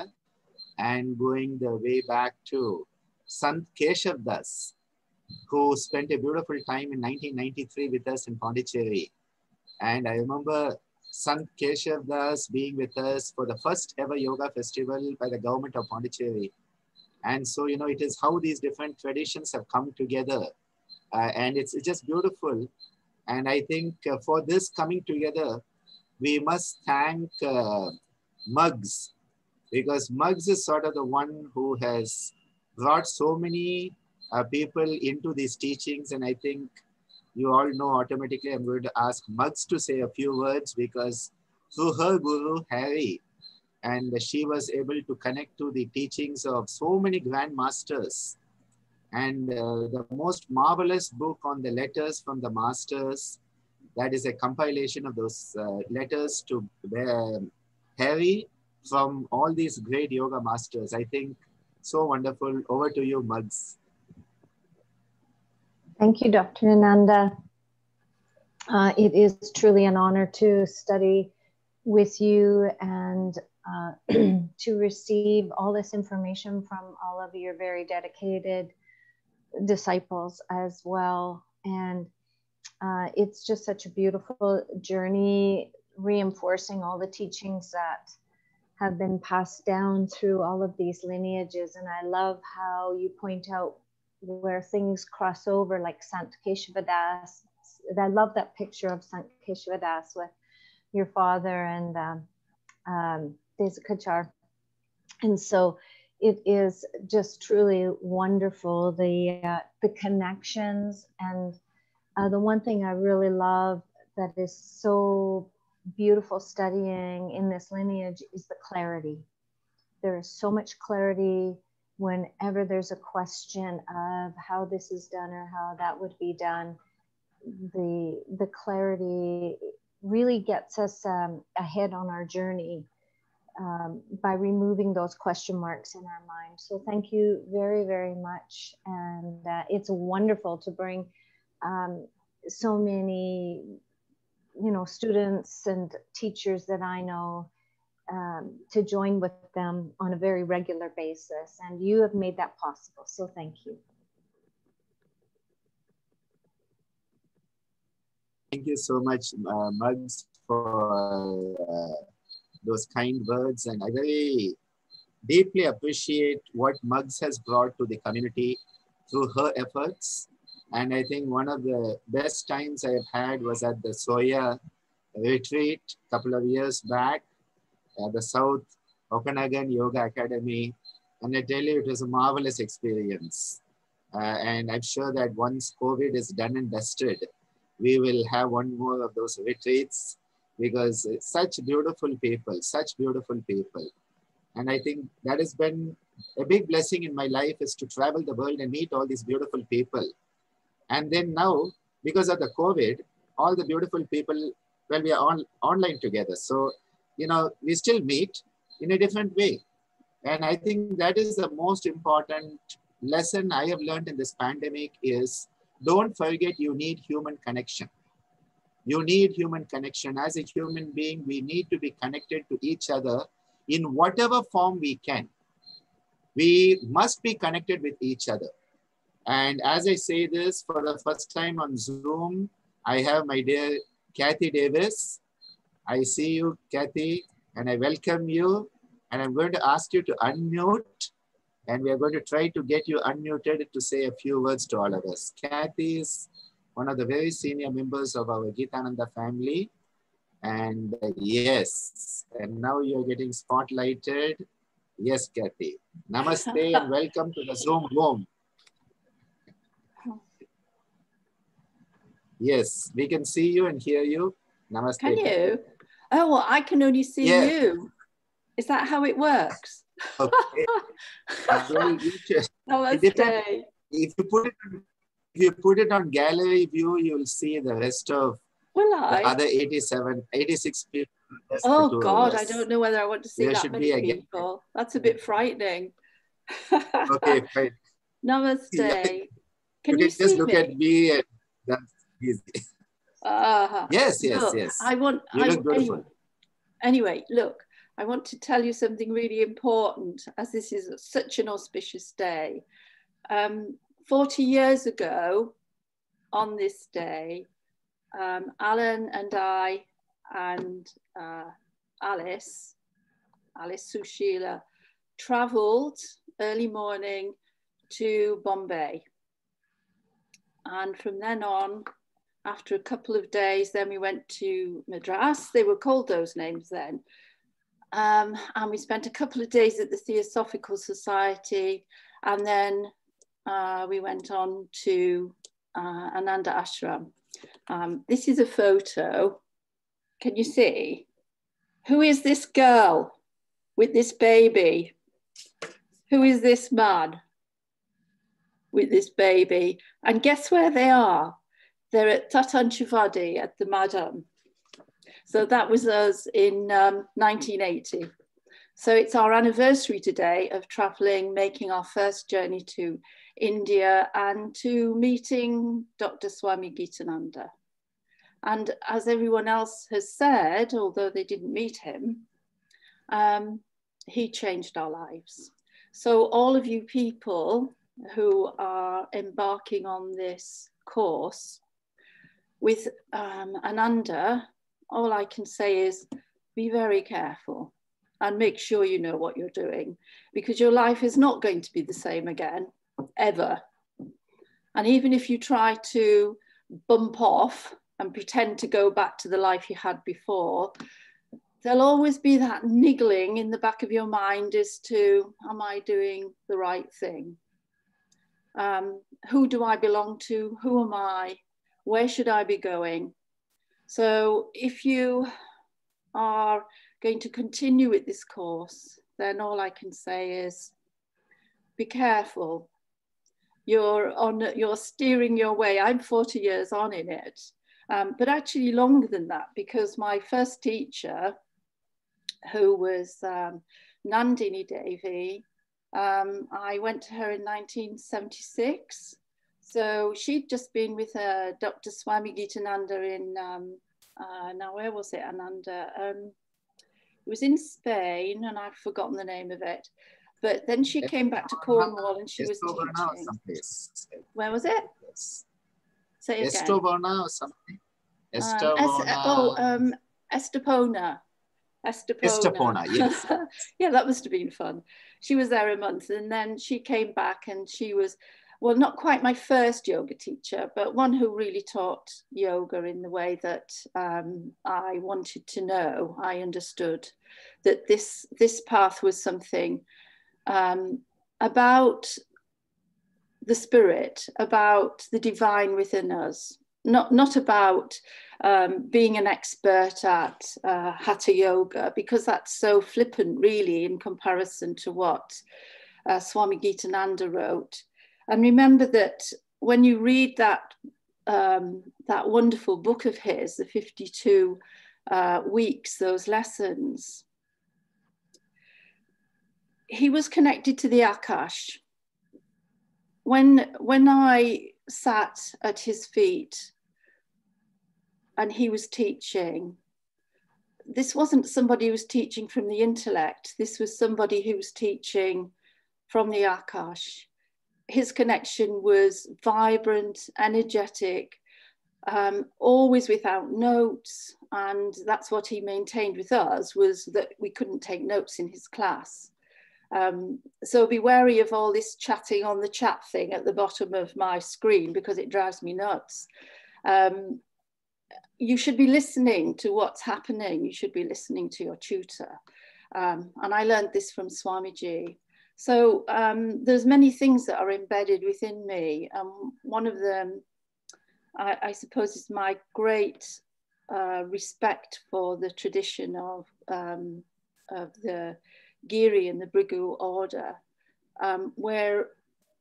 and going the way back to Sant Keshav Das, who spent a beautiful time in 1993 with us in Pondicherry. And I remember Sant Keshav Das being with us for the first ever yoga festival by the government of Pondicherry. And so, you know, it is how these different traditions have come together. Uh, and it's, it's just beautiful. And I think uh, for this coming together, we must thank uh, Muggs because Muggs is sort of the one who has brought so many uh, people into these teachings. And I think you all know automatically I'm going to ask Muggs to say a few words because through her guru, Harry, and she was able to connect to the teachings of so many grand masters and uh, the most marvelous book on the letters from the masters that is a compilation of those uh, letters to harry from all these great yoga masters. I think so wonderful. Over to you mugs thank you dr ananda. Uh, it is truly an honor to study with you and uh, to receive all this information from all of your very dedicated disciples as well. And uh, it's just such a beautiful journey, reinforcing all the teachings that have been passed down through all of these lineages. And I love how you point out where things cross over, like Sant Keshavadas. I love that picture of Sant Keshavadas with your father and um, um. And so it is just truly wonderful the uh, the connections and uh, the one thing I really love that is so beautiful studying in this lineage is the clarity. There is so much clarity whenever there's a question of how this is done or how that would be done. The the clarity really gets us um, ahead on our journey um, by removing those question marks in our mind. So thank you very, very much. And uh, it's wonderful to bring um, so many, you know, students and teachers that I know um, to join with them on a very regular basis. And you have made that possible. So thank you. Thank you so much, uh, Mugs, for uh, those kind words. And I very deeply appreciate what Muggs has brought to the community through her efforts. And I think one of the best times I've had was at the Soya retreat a couple of years back at the South Okanagan Yoga Academy. And I tell you, it was a marvelous experience. Uh, and I'm sure that once COVID is done and dusted, we will have one more of those retreats because such beautiful people, such beautiful people. And I think that has been a big blessing in my life is to travel the world and meet all these beautiful people. And then now, because of the COVID, all the beautiful people, well, we are on, online together. So, you know, we still meet in a different way. And I think that is the most important lesson I have learned in this pandemic is don't forget you need human connection. You need human connection. As a human being, we need to be connected to each other in whatever form we can. We must be connected with each other. And as I say this for the first time on Zoom, I have my dear Kathy Davis. I see you, Kathy, and I welcome you. And I'm going to ask you to unmute. And we are going to try to get you unmuted to say a few words to all of us. Kathy is one of the very senior members of our Gitananda family. And uh, yes, and now you're getting spotlighted. Yes, Kathy. Namaste and welcome to the Zoom room. Yes, we can see you and hear you. Namaste. Can you? Oh, well, I can only see Yeah. you. Is that how it works? Okay. well, you just- Namaste. if you put it you put it on gallery view, you'll see the rest of Will the other 87, 86 people. Just the two Oh God, I don't know whether I want to see There that many be people. That's a bit frightening. Okay, fine. Namaste. Yeah. Can you you can just look me? at me and that's easy. Ah, Yes, yes, look, yes. I want. You I, look beautiful. anyway, anyway, look, I want to tell you something really important, as this is such an auspicious day. Um, Forty years ago, on this day, um, Alan and I and uh, Alice, Alice Sushila, travelled early morning to Bombay. And from then on, after a couple of days, then we went to Madras. They were called those names then. Um, and we spent a couple of days at the Theosophical Society. And then uh, we went on to uh, Ananda Ashram. Um, this is a photo. Can you see? Who is this girl with this baby? Who is this man with this baby? And guess where they are? They're at Thattanchavady at the Madam. So that was us in um, 1980. So it's our anniversary today of traveling, making our first journey to India and to meeting Dr. Swami Gitananda. And as everyone else has said, although they didn't meet him, um, he changed our lives. So all of you people who are embarking on this course with um, Ananda, all I can say is be very careful and make sure you know what you're doing because your life is not going to be the same again, ever. And even if you try to bump off and pretend to go back to the life you had before, there'll always be that niggling in the back of your mind as to, am I doing the right thing? Um, who do I belong to? Who am I? Where should I be going? So if you are going to continue with this course, then all I can say is be careful. You're on, you're steering your way. I'm 40 years on in it, um, but actually longer than that because my first teacher, who was um, Nandini Devi, um, I went to her in 1976. So she'd just been with uh, Dr. Swami gitananda in, um, uh, now where was it, Ananda? Um, it was in Spain and I've forgotten the name of it. But then she came back to Cornwall and she was teaching. Where was it? Yes. Say again. Estobana or something. Um, Es- oh, um, Estepona. Estepona. Estepona, yes. yeah, that must have been fun. She was there a month and then she came back and she was well, not quite my first yoga teacher, but one who really taught yoga in the way that um, I wanted to know. I understood that this this path was something um, about the spirit, about the divine within us, not not about um, being an expert at uh, hatha yoga, because that's so flippant, really, in comparison to what uh, Swami Gitananda wrote. And remember that when you read that, um, that wonderful book of his, the 52 uh, weeks, those lessons, he was connected to the Akash. When, when I sat at his feet and he was teaching, this wasn't somebody who was teaching from the intellect. This was somebody who was teaching from the Akash his connection was vibrant, energetic, um, always without notes. And that's what he maintained with us was that we couldn't take notes in his class. Um, so be wary of all this chatting on the chat thing at the bottom of my screen because it drives me nuts. Um, you should be listening to what's happening. You should be listening to your tutor. Um, and I learned this from Swamiji. So um, there's many things that are embedded within me. Um, one of them, I, I suppose, is my great uh, respect for the tradition of, um, of the Giri and the Bhrigu order, um, where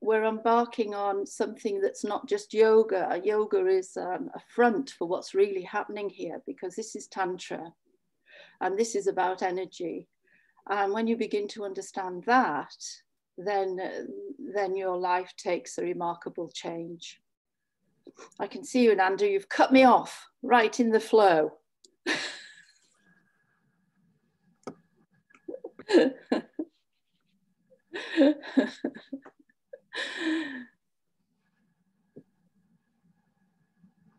we're embarking on something that's not just yoga. Yoga is um, a front for what's really happening here because this is Tantra and this is about energy. And when you begin to understand that, then, then your life takes a remarkable change. I can see you, Nanda, you've cut me off right in the flow.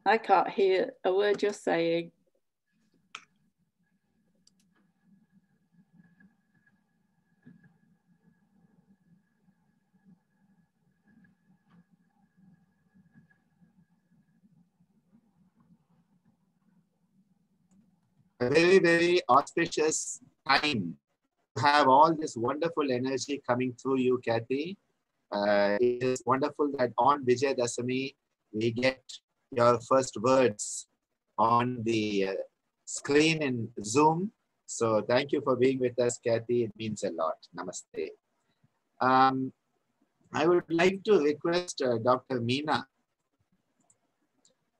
I can't hear a word you're saying. a very, very auspicious time have all this wonderful energy coming through you, Kathy. Uh, it is wonderful that on Vijay Dasami, we get your first words on the uh, screen in Zoom. So thank you for being with us, Kathy. It means a lot. Namaste. Um, I would like to request uh, Dr. Meena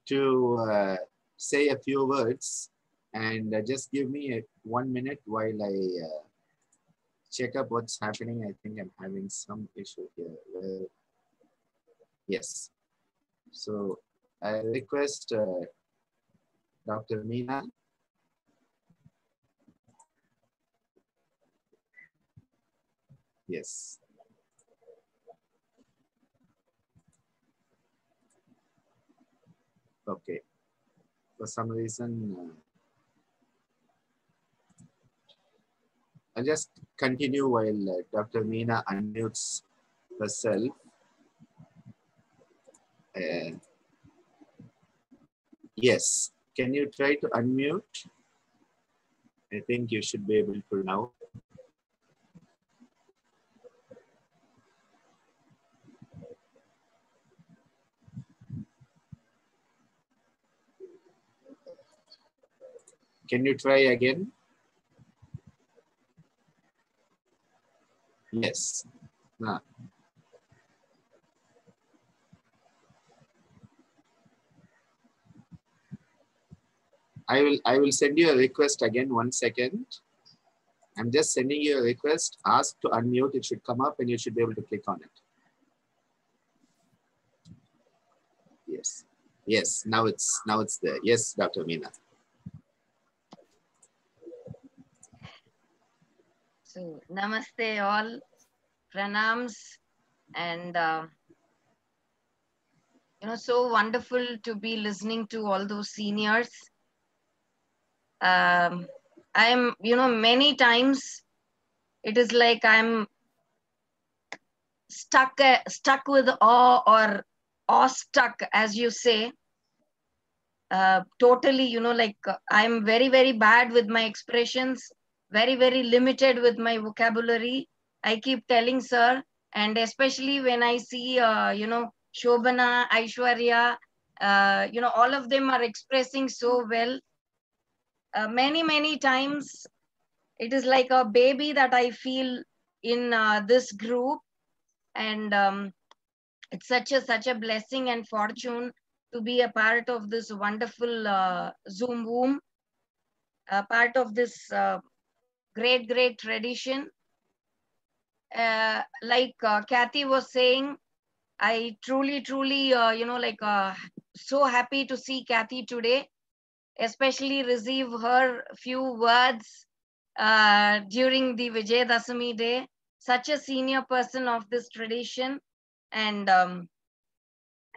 to uh, say a few words and uh, just give me a, one minute while I uh, check up what's happening. I think I'm having some issue here. yes. So I request uh, Dr. Meena. Yes. Okay. For some reason, uh, I'll just continue while uh, Dr. Meena unmutes herself. Uh, yes, can you try to unmute? I think you should be able to now. Can you try again? Yes. Nah. I will I will send you a request again one second. I'm just sending you a request. Ask to unmute. It should come up and you should be able to click on it. Yes. Yes. Now it's now it's there. Yes, Dr. Meena. So, namaste all, pranams, and uh, you know, so wonderful to be listening to all those seniors. Um, I'm, you know, many times it is like I'm stuck uh, stuck with awe or awestruck, as you say. Uh, totally, you know, like uh, I'm very, very bad with my expressions, very, very limited with my vocabulary. I keep telling sir, and especially when I see, uh, you know, Shobana, Aishwarya, uh, you know, all of them are expressing so well. Uh, many, many times, it is like a baby that I feel in uh, this group, and um, it's such a such a blessing and fortune to be a part of this wonderful uh, Zoom Boom, a part of this uh, great, great tradition. Uh, like uh, Kathy was saying, I truly, truly, uh, you know, like uh, so happy to see Kathy today, especially receive her few words uh, during the Vijay Dasami day. Such a senior person of this tradition. And um,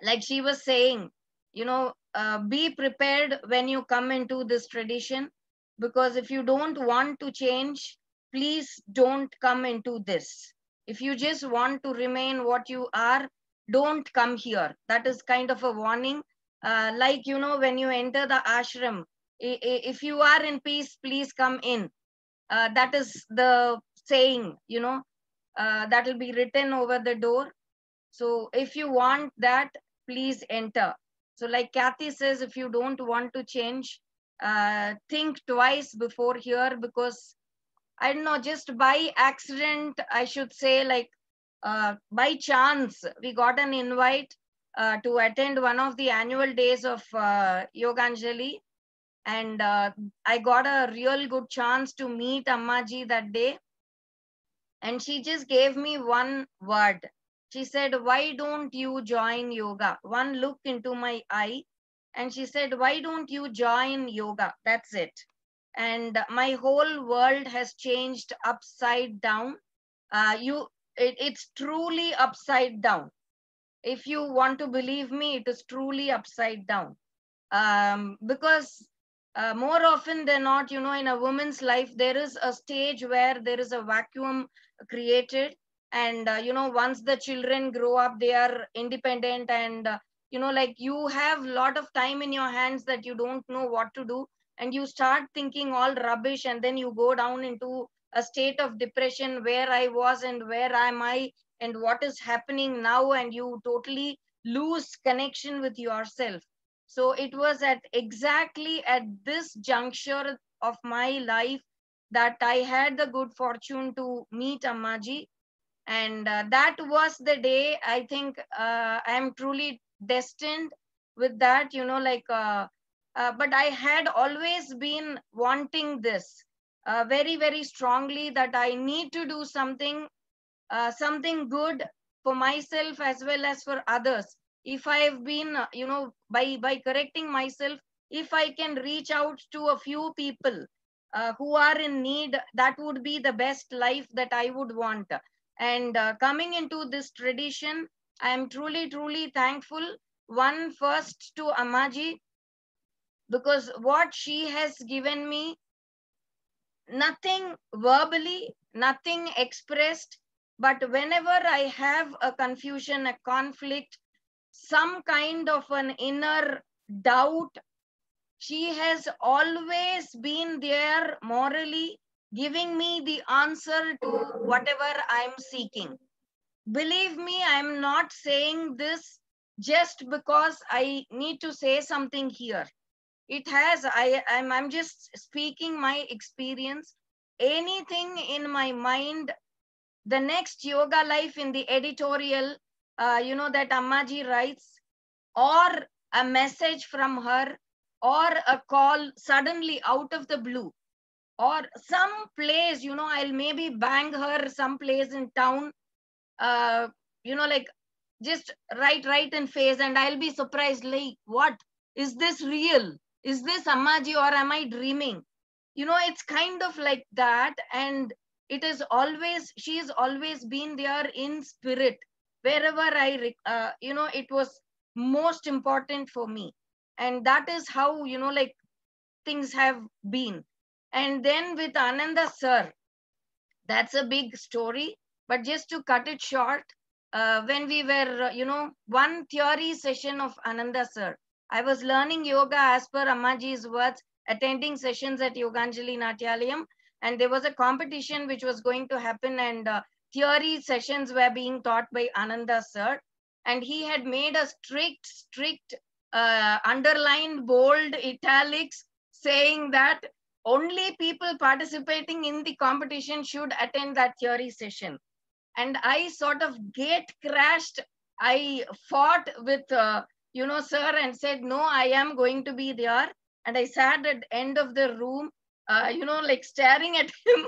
like she was saying, you know, uh, be prepared when you come into this tradition because if you don't want to change, please don't come into this. If you just want to remain what you are, don't come here. That is kind of a warning. Uh, like, you know, when you enter the ashram, if you are in peace, please come in. Uh, that is the saying, you know, uh, that will be written over the door. So if you want that, please enter. So like Kathy says, if you don't want to change, uh, think twice before here because I don't know, just by accident, I should say like uh, by chance, we got an invite uh, to attend one of the annual days of uh, Yoganjali. And uh, I got a real good chance to meet Ammaji that day. And she just gave me one word. She said, why don't you join yoga? One look into my eye. And she said, why don't you join yoga? That's it. And my whole world has changed upside down. Uh, you, it, it's truly upside down. If you want to believe me, it is truly upside down. Um, because uh, more often than not, you know, in a woman's life, there is a stage where there is a vacuum created. And, uh, you know, once the children grow up, they are independent and, uh, you know, like you have a lot of time in your hands that you don't know what to do. And you start thinking all rubbish and then you go down into a state of depression where I was and where am I and what is happening now. And you totally lose connection with yourself. So it was at exactly at this juncture of my life that I had the good fortune to meet Ammaji. And uh, that was the day I think uh, I am truly destined with that, you know, like, uh, uh but I had always been wanting this uh, very, very strongly that I need to do something, uh, something good for myself as well as for others. If i have been uh, you know by by correcting myself if i can reach out to a few people uh, who are in need that would be the best life that i would want. And coming into this tradition i am truly truly thankful one first to Ammaji, because what she has given me nothing verbally nothing expressed but whenever i have a confusion a conflict some kind of an inner doubt. She has always been there morally, giving me the answer to whatever I'm seeking. Believe me, I'm not saying this just because I need to say something here. It has, I, I'm, I'm just speaking my experience. Anything in my mind, the next yoga life in the editorial uh, you know, that Ammaji writes, or a message from her, or a call suddenly out of the blue, or some place, you know, I'll maybe bang her some place in town, uh, you know, like just right, right in face, and I'll be surprised, like, what? Is this real? Is this Ammaji or am I dreaming? You know, it's kind of like that. And it is always, she's always been there in spirit wherever I, uh, you know, it was most important for me. And that is how, you know, like things have been. And then with Ananda sir, that's a big story. But just to cut it short, uh, when we were, uh, you know, one theory session of Ananda sir. I was learning yoga as per Ammaji's words, attending sessions at Yoganjali Natyalayam. And there was a competition which was going to happen and uh, theory sessions were being taught by Ananda sir. And he had made a strict, strict, uh, underlined, bold italics saying that only people participating in the competition should attend that theory session. And I sort of gate crashed. I fought with, uh, you know, sir and said, no, I am going to be there. And I sat at the end of the room, uh, you know, like staring at him.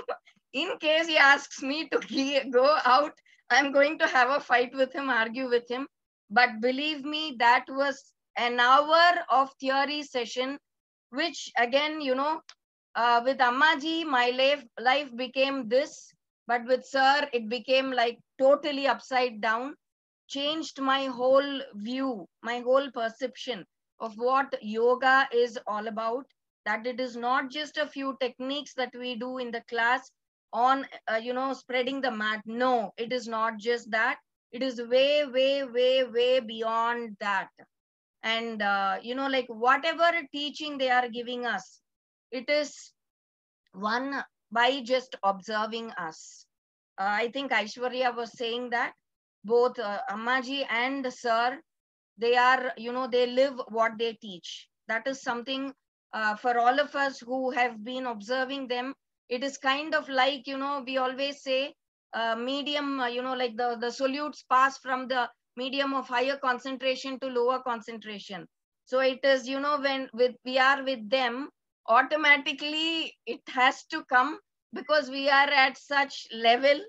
In case he asks me to go out, I'm going to have a fight with him, argue with him. But believe me, that was an hour of theory session, which again, you know, uh, with Ammaji, my life, life became this. But with Sir, it became like totally upside down, changed my whole view, my whole perception of what yoga is all about. That it is not just a few techniques that we do in the class on, uh, you know, spreading the mat. No, it is not just that. It is way, way, way, way beyond that. And, uh, you know, like whatever teaching they are giving us, it is one by just observing us. Uh, I think Aishwarya was saying that both uh, Ammaji and Sir, they are, you know, they live what they teach. That is something uh, for all of us who have been observing them. It is kind of like, you know, we always say uh, medium, uh, you know, like the, the solutes pass from the medium of higher concentration to lower concentration. So it is, you know, when with we are with them, automatically it has to come because we are at such level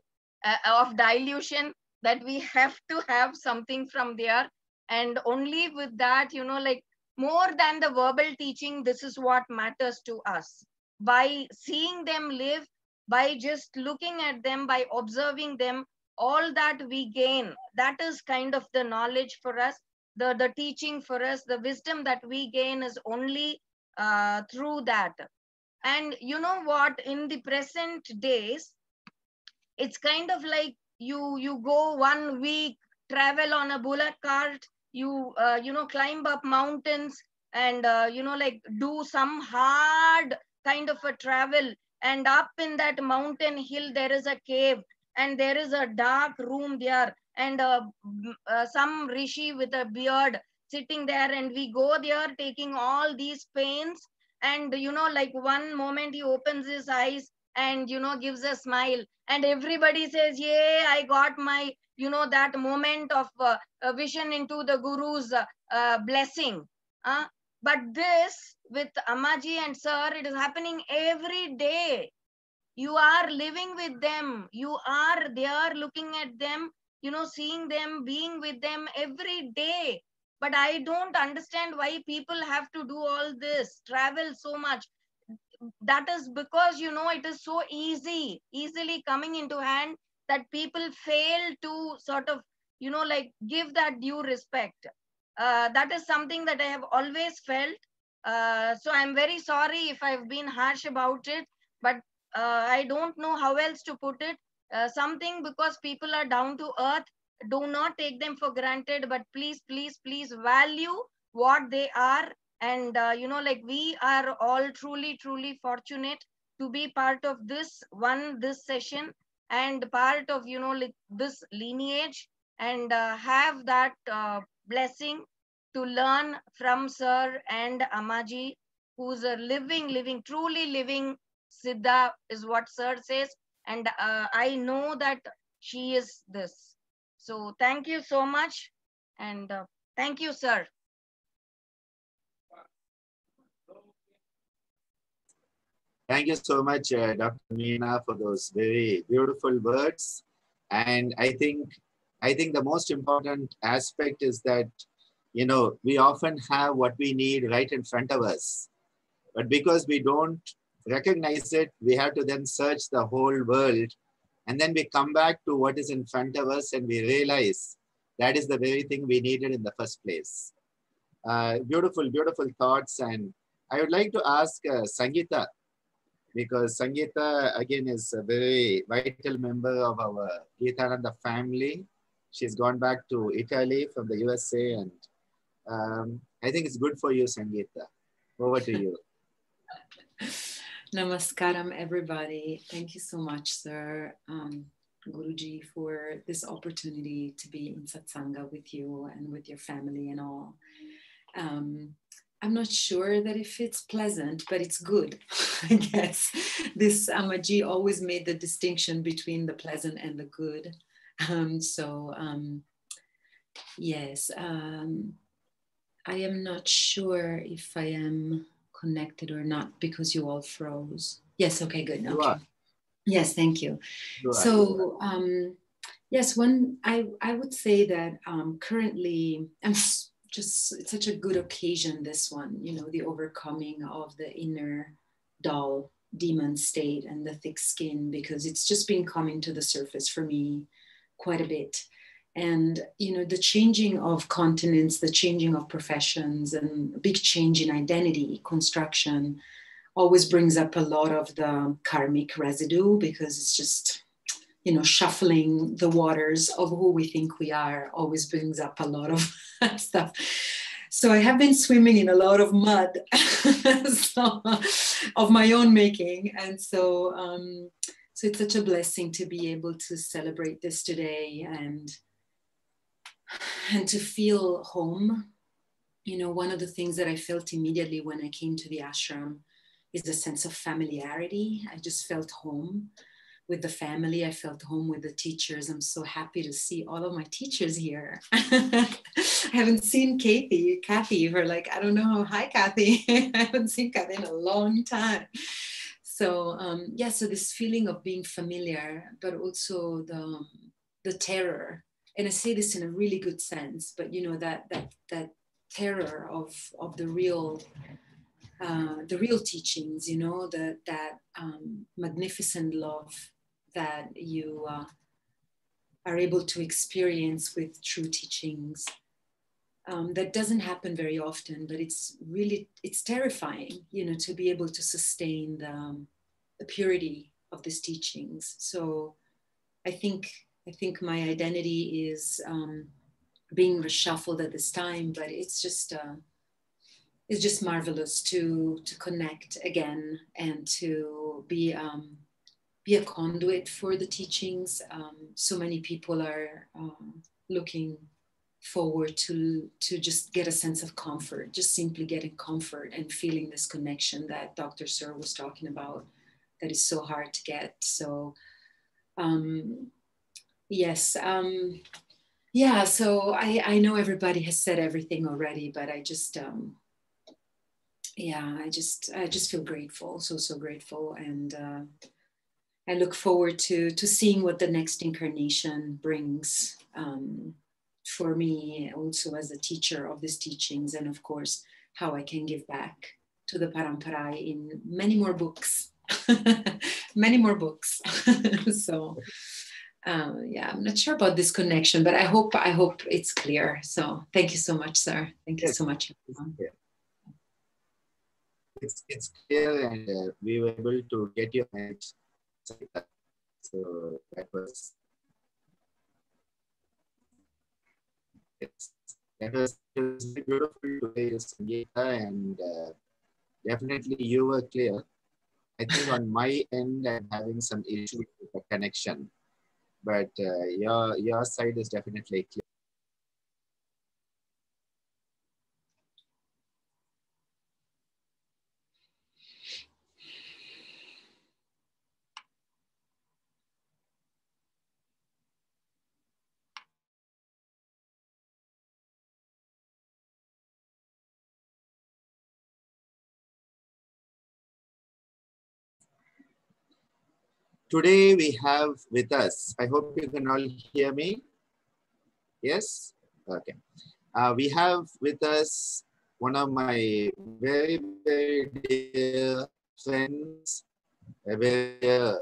uh, of dilution that we have to have something from there. And only with that you know like more than the verbal teaching this is what matters to us. By seeing them live by just looking at them by observing them all that we gain that is kind of the knowledge for us. The the teaching for us the wisdom that we gain is only uh, through that. And you know what? In the present days it's kind of like you you go one week travel on a bullock cart you uh, you know climb up mountains and uh, you know like do some hard kind of a travel. And up in that mountain hill there is a cave and there is a dark room there. And uh, uh, some rishi with a beard sitting there and we go there taking all these pains and you know like one moment he opens his eyes and you know gives a smile and everybody says yeah i got my you know that moment of uh, vision into the guru's uh, uh, blessing uh, but this with Ammaji and Sir, it is happening every day. You are living with them. You are there looking at them, you know, seeing them, being with them every day. But I don't understand why people have to do all this, travel so much. That is because, you know, it is so easy, easily coming into hand that people fail to sort of, you know, like give that due respect. Uh, that is something that I have always felt. Uh, so I'm very sorry if I've been harsh about it, but uh, I don't know how else to put it. Uh, something because people are down to earth, do not take them for granted, but please, please, please value what they are. And, uh, you know, like we are all truly, truly fortunate to be part of this one, this session and part of, you know, like this lineage and uh, have that uh, blessing to learn from Sir and Ammaji who's a living, living, truly living Siddha is what Sir says. And uh, I know that she is this. So thank you so much. And uh, thank you, Sir. Thank you so much, uh, Dr. Meena, for those very beautiful words. And I think, I think the most important aspect is that, you know, we often have what we need right in front of us. But because we don't recognize it, we have to then search the whole world. And then we come back to what is in front of us and we realize that is the very thing we needed in the first place. Uh, beautiful, beautiful thoughts. And I would like to ask uh, Sangeeta, because Sangeeta again is a very vital member of our Gitananda family. She's gone back to Italy from the USA, and um, I think it's good for you, Sangeeta. Over to you. Namaskaram, everybody. Thank you so much, sir, um, Guruji, for this opportunity to be in satsanga with you and with your family and all. Um, I'm not sure that if it's pleasant, but it's good, I guess. This Ammaji always made the distinction between the pleasant and the good. Um, so, um, yes, um, I am not sure if I am connected or not because you all froze. Yes, okay, good. Okay. Yes, thank you. So, um, yes, one, I, I would say that um, currently, I'm just, it's such a good occasion, this one, you know, the overcoming of the inner dull demon state and the thick skin, because it's just been coming to the surface for me quite a bit. And, you know, the changing of continents, the changing of professions, and big change in identity construction always brings up a lot of the karmic residue because it's just you know shuffling the waters of who we think we are always brings up a lot of stuff. So i have been swimming in a lot of mud so, of my own making. And so um so it's such a blessing to be able to celebrate this today and and to feel home you know one of the things that i felt immediately when i came to the ashram is a sense of familiarity. I just felt home with the family. I felt home with the teachers. I'm so happy to see all of my teachers here. I haven't seen Kathy, Kathy for like, I don't know. Hi, Kathy. I haven't seen Kathy in a long time. So um, yeah, so this feeling of being familiar, but also the the terror. And I say this in a really good sense, but you know that that that terror of of the real uh, the real teachings, you know, the, that um, magnificent love that you uh, are able to experience with true teachings. Um, that doesn't happen very often, but it's really, it's terrifying, you know, to be able to sustain the, um, the purity of these teachings. So I think, I think my identity is um, being reshuffled at this time, but it's just, uh, it's just marvelous to to connect again and to be um, be a conduit for the teachings. Um, so many people are um, looking forward to to just get a sense of comfort, just simply getting comfort and feeling this connection that Dr. Sir was talking about. That is so hard to get. So um, yes. Um, yeah, so I, I know everybody has said everything already, but I just um, yeah i just i just feel grateful so so grateful and uh, i look forward to to seeing what the next incarnation brings um, for me also as a teacher of these teachings and of course how i can give back to the parampara in many more books many more books so uh, yeah i'm not sure about this connection but i hope i hope it's clear so thank you so much sir thank you so much. It's, it's clear, and uh, we were able to get your message. So that was it's, that was, it was beautiful to hear Sangeeta, and uh, definitely you were clear. I think on my end, I'm having some issues with the connection, but uh, your your side is definitely clear. Today we have with us, I hope you can all hear me. Yes? Okay. Uh, we have with us one of my very, very dear friends, a very dear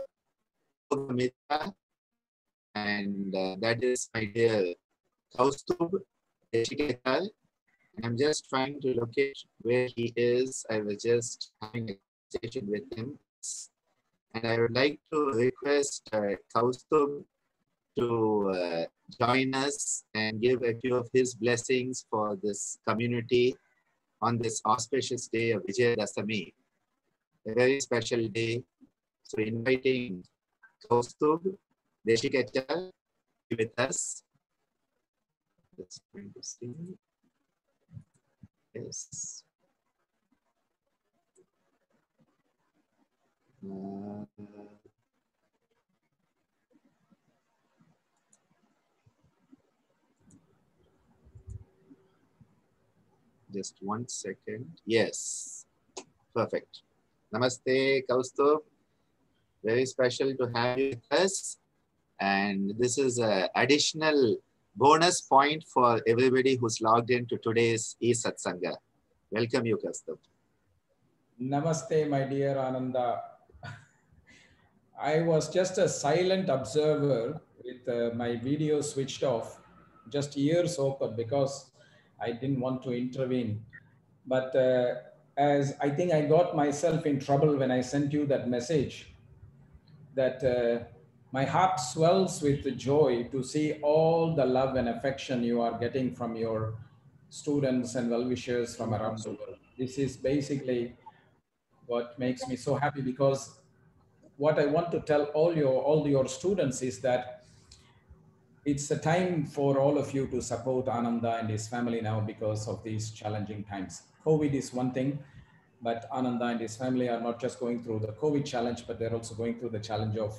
Mitra, and uh, that is my dear Kaustubh Desikachar. I'm just trying to locate where he is. I was just having a conversation with him. And I would like to request uh, to uh, join us and give a few of his blessings for this community on this auspicious day of Vijayadasami, a very special day. So inviting Kaustubh Desikachar with us. Let's in. Yes. Uh, just one second. Yes, perfect. Namaste, Kaustubh. Very special to have you with us. And this is an additional bonus point for everybody who's logged into today's e-satsanga. Welcome you, Kaustubh. Namaste, my dear Ananda. I was just a silent observer with uh, my video switched off, just ears open because I didn't want to intervene. But uh, as I think I got myself in trouble when I sent you that message, that uh, my heart swells with joy to see all the love and affection you are getting from your students and well-wishers from around the world. This is basically what makes me so happy because what I want to tell all your all your students is that it's a time for all of you to support Ananda and his family now because of these challenging times. COVID is one thing, but Ananda and his family are not just going through the COVID challenge, but they're also going through the challenge of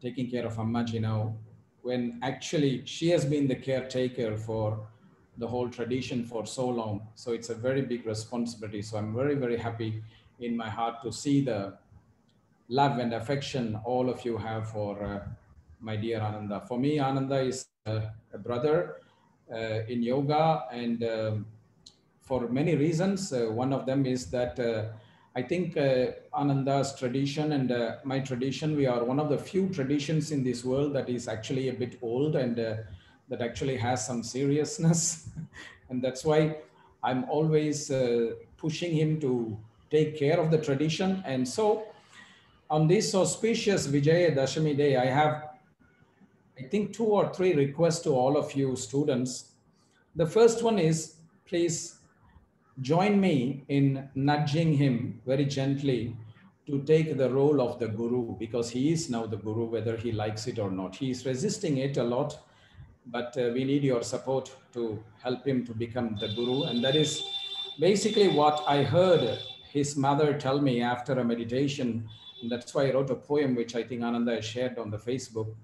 taking care of Ammaji now, when actually she has been the caretaker for the whole tradition for so long. So it's a very big responsibility. So I'm very, very happy in my heart to see the love and affection all of you have for uh, my dear Ananda. For me, Ananda is uh, a brother uh, in yoga, and um, for many reasons. Uh, one of them is that I think Ananda's tradition and my tradition, we are one of the few traditions in this world that is actually a bit old and that actually has some seriousness. and that's why I'm always pushing him to take care of the tradition. And so on this auspicious Vijaya Dashami day, I have, I think, two or three requests to all of you students. The first one is please join me in nudging him very gently to take the role of the guru because he is now the guru, whether he likes it or not. He is resisting it a lot, but uh, we need your support to help him to become the guru. And that is basically what I heard his mother tell me after a meditation. And that's why I wrote a poem, which I think Ananda shared on the Facebook.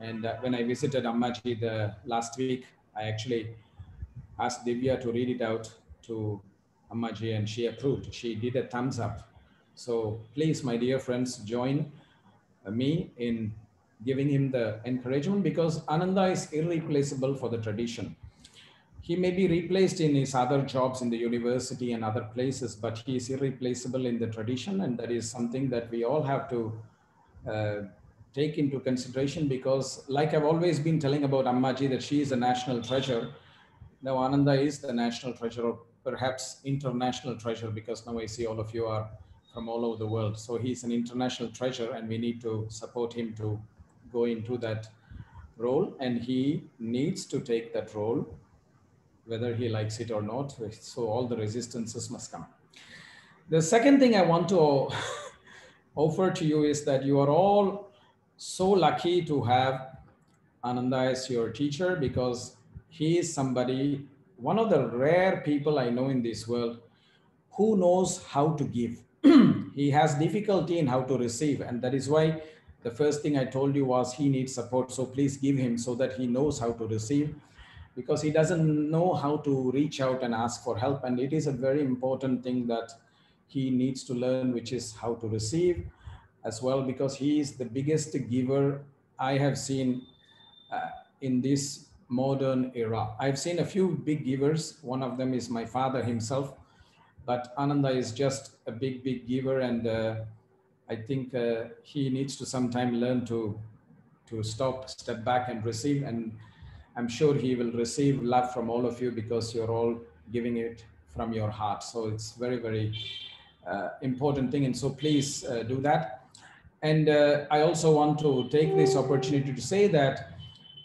And uh, when I visited Ammaji the last week, I actually asked Divya to read it out to Ammaji and she approved. She did a thumbs up. So please, my dear friends, join me in giving him the encouragement because Ananda is irreplaceable for the tradition. He may be replaced in his other jobs in the university and other places, but he is irreplaceable in the tradition. And that is something that we all have to uh, take into consideration because like I've always been telling about Ammaji that she is a national treasure. Now Ananda is the national treasure or perhaps international treasure because now I see all of you are from all over the world. So he's an international treasure and we need to support him to go into that role and he needs to take that role whether he likes it or not. So all the resistances must come. The second thing I want to offer to you is that you are all so lucky to have Ananda as your teacher because he is somebody one of the rare people I know in this world who knows how to give. he has difficulty in how to receive. And that is why the first thing I told you was he needs support. So please give him so that he knows how to receive because he doesn't know how to reach out and ask for help. And it is a very important thing that he needs to learn, which is how to receive as well, because he is the biggest giver I have seen uh, in this modern era. I've seen a few big givers. One of them is my father himself, but Ananda is just a big, big giver. And uh, I think uh, he needs to sometime learn to, to stop, step back and receive. And I'm sure he will receive love from all of you because you're all giving it from your heart. So it's very, very uh, important thing. And so please uh, do that. And uh, I also want to take this opportunity to say that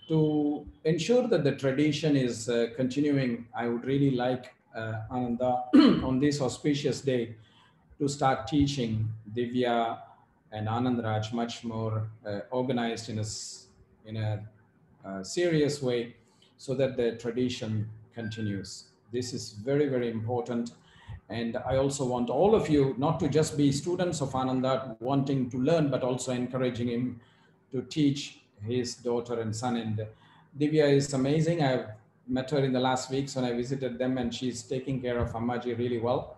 to ensure that the tradition is uh, continuing, I would really like uh, Ananda on this auspicious day to start teaching Divya and Anand Raj much more uh, organized in a, in a serious way so that the tradition continues. This is very, very important. And I also want all of you not to just be students of Ananda wanting to learn, but also encouraging him to teach his daughter and son. And Divya is amazing. I've met her in the last weeks when I visited them and she's taking care of Ammaji really well.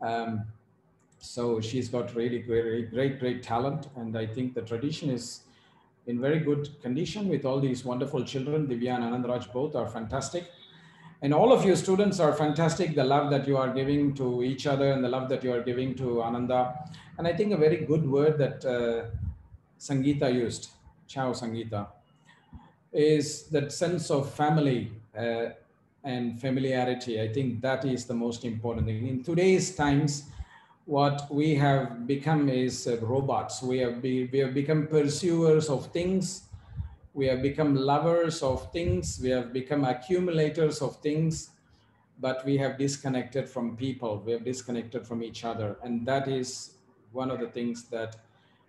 Um, so she's got really great, great, great talent. And I think the tradition is in very good condition with all these wonderful children. Divya and Anandraj both are fantastic. And all of you students are fantastic. The love that you are giving to each other and the love that you are giving to Ananda. And I think a very good word that uh, Sangeeta used, Chao Sangeeta, is that sense of family uh, and familiarity. I think that is the most important thing. In today's times, what we have become is uh, robots. We have, be, we have become pursuers of things. We have become lovers of things. We have become accumulators of things, but we have disconnected from people. We have disconnected from each other. And that is one of the things that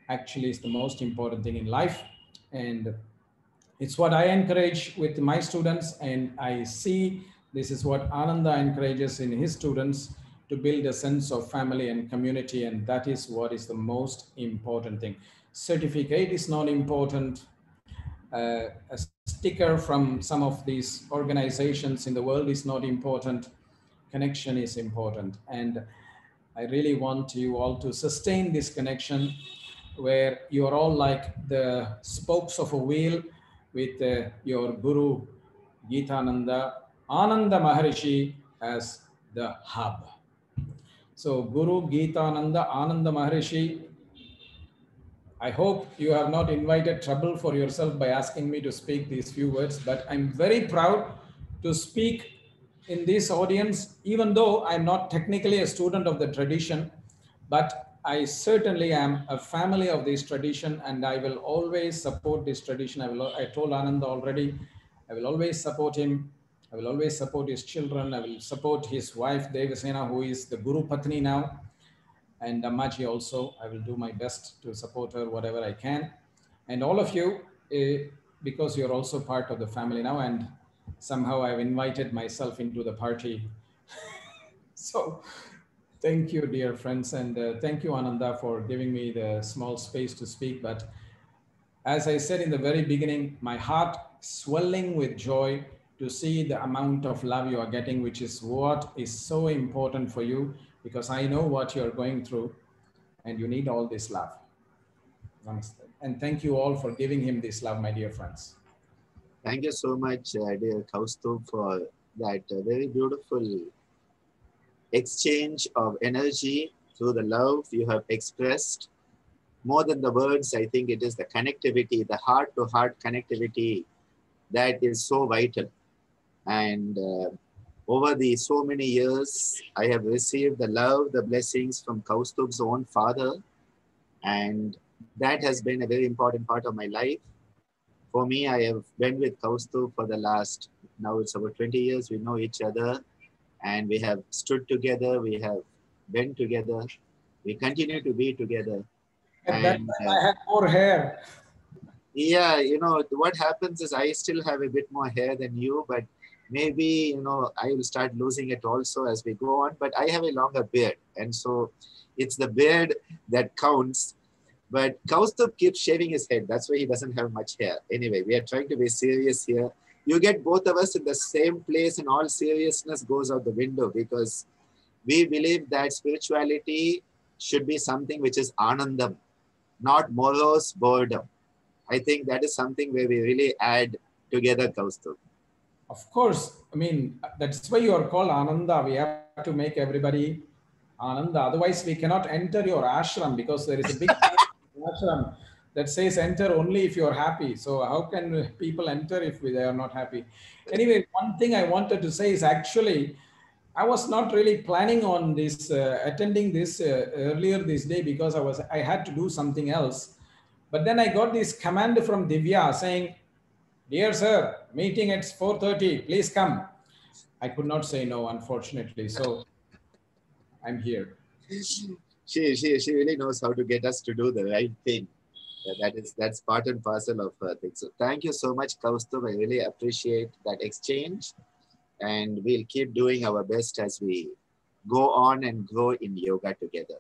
actually is the most important thing in life. And it's what I encourage with my students. And I see this is what Ananda encourages in his students to build a sense of family and community. And that is what is the most important thing. Certificate is not important. Uh, a sticker from some of these organizations in the world is not important. Connection is important. And I really want you all to sustain this connection where you are all like the spokes of a wheel with uh, your Guru Gita Gitananda, Ananda Maharishi as the hub. So Guru Ananda Ananda Maharishi, I hope you have not invited trouble for yourself by asking me to speak these few words, but I'm very proud to speak in this audience, even though I'm not technically a student of the tradition, but I certainly am a family of this tradition and I will always support this tradition. I, will, I told Ananda already, I will always support him I will always support his children. I will support his wife, Devasena, who is the Guru Patni now. And Ammaji also, I will do my best to support her whatever I can. And all of you, uh, because you're also part of the family now, and somehow I've invited myself into the party. so thank you, dear friends. And uh, thank you, Ananda, for giving me the small space to speak. But as I said in the very beginning, my heart swelling with joy to see the amount of love you are getting, which is what is so important for you, because I know what you're going through and you need all this love. And thank you all for giving him this love, my dear friends. Thank you so much, uh, dear Kaustubh, for that uh, very beautiful exchange of energy through the love you have expressed. More than the words, I think it is the connectivity, the heart to heart connectivity that is so vital. And uh, over the so many years, I have received the love, the blessings from Kaustubh's own father. And that has been a very important part of my life. For me, I have been with Kaustubh for the last, now it's over 20 years. We know each other and we have stood together. We have been together. We continue to be together. That time, uh, I had more hair. Yeah, you know, what happens is I still have a bit more hair than you, but maybe you know i will start losing it also as we go on but i have a longer beard. And so it's the beard that counts. But Kaustubh keeps shaving his head. That's why he doesn't have much hair. Anyway we are trying to be serious here. You get both of us in the same place and all seriousness goes out the window because we believe that spirituality should be something which is anandam not morose boredom. I think that is something where we really add together Kaustubh of course, I mean, that's why you are called Ananda. We have to make everybody Ananda. Otherwise, we cannot enter your ashram because there is a big ashram that says enter only if you're happy. So how can people enter if they are not happy? Anyway, one thing I wanted to say is actually, I was not really planning on this, uh, attending this uh, earlier this day because I was, I had to do something else. But then I got this command from Divya saying, dear sir, meeting at 4.30, please come. I could not say no, unfortunately. So I'm here. She, she, she really knows how to get us to do the right thing. That is that's part and parcel of her thing. So thank you so much, Kaustubh. I really appreciate that exchange. And we'll keep doing our best as we go on and grow in yoga together.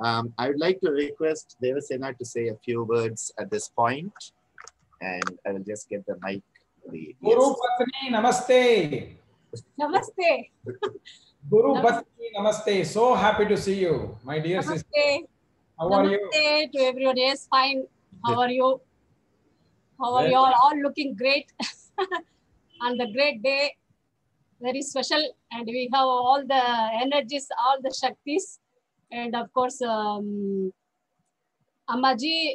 Um, I would like to request Devasena to say a few words at this point, and I will just get the mic. The, Guru Patni, namaste. Namaste. Guru Patni, namaste. So happy to see you, my dear sister. Namaste. How are you? Namaste to everyone. Yes, fine. How are you? How are you all? All looking great. On the great day, very special, and we have all the energies, all the shaktis, and of course, um, Ammaji,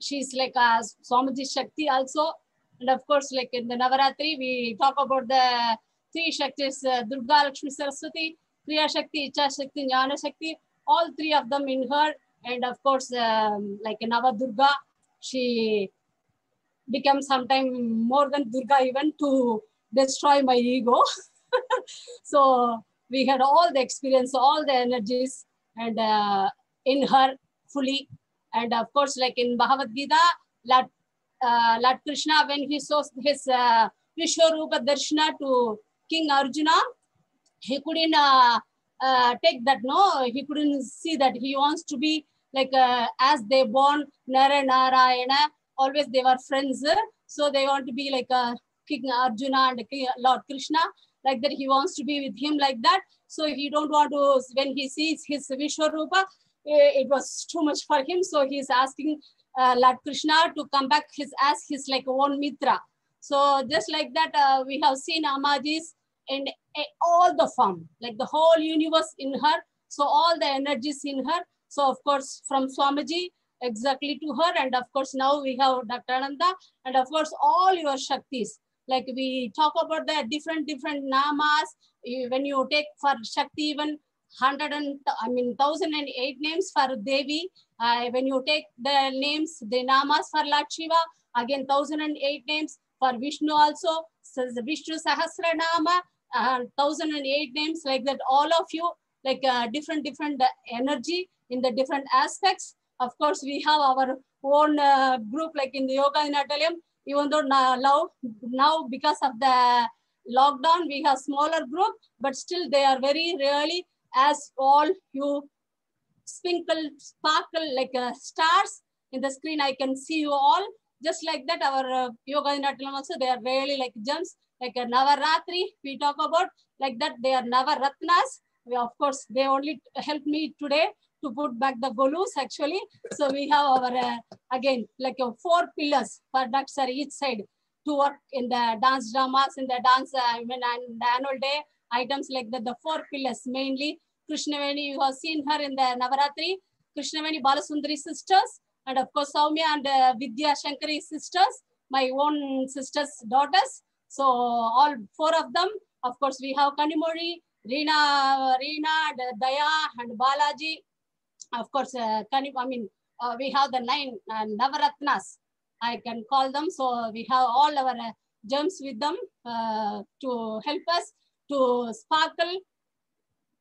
she's like a Swamiji Shakti also, and of course, like in the Navaratri, we talk about the three Shaktis: uh, Durga, Lakshmi, Saraswati, Kriya Shakti, Icha Shakti, Jnana Shakti. All three of them in her, and of course, um, like Nava Durga, she becomes sometimes more than Durga even to destroy my ego. so we had all the experience, all the energies, and uh, in her fully. And of course, like in Bhagavad Gita, Lord, uh, Lord Krishna, when he saw his uh, Vishwarupa Darshana to King Arjuna, he couldn't uh, uh, take that, no, he couldn't see that. He wants to be like uh, as they born Nara Narayana, always they were friends. So they want to be like uh, King Arjuna and King Lord Krishna, like that he wants to be with him like that. So he don't want to, when he sees his Vishwarupa, it was too much for him. So he's asking uh, Lord Krishna to come back his as his like own Mitra. So just like that, uh, we have seen Ammajis in eh, all the form, like the whole universe in her. So all the energies in her. So of course, from Swamiji, exactly to her. And of course, now we have Dr. Ananda and of course, all your Shaktis. Like we talk about the different, different namas. When you take for Shakti, even hundred and, I mean, thousand and eight names for Devi. Uh, when you take the names, the namas for Lord Shiva, again, thousand and eight names for Vishnu also. So Vishnu Sahasranama, uh, thousand and eight names like that. All of you, like uh, different, different energy in the different aspects. Of course, we have our own uh, group like in the Yoga in Atelium, even though now, now because of the lockdown, we have smaller group, but still they are very really as all you sprinkle, sparkle like uh, stars in the screen. I can see you all. Just like that, our uh, yoga in Atlam also, they are really like gems, like a Navaratri we talk about, like that, they are Navaratnas. We, of course, they only helped me today to put back the golus actually. So we have our, uh, again, like uh, four pillars for are each side to work in the dance dramas, in the dance, uh, I mean, and the annual day items like that, the four pillars mainly. Krishnaveni, you have seen her in the Navaratri. Krishnaveni Balasundari sisters, and of course Saumya and uh, Vidya Shankari sisters, my own sisters' daughters. So all four of them. Of course, we have Kanimori, Reena, Reena, and Daya, and Balaji. Of course, uh, Kani, I mean, uh, we have the nine uh, Navaratnas. I can call them. So we have all our uh, gems with them uh, to help us to sparkle,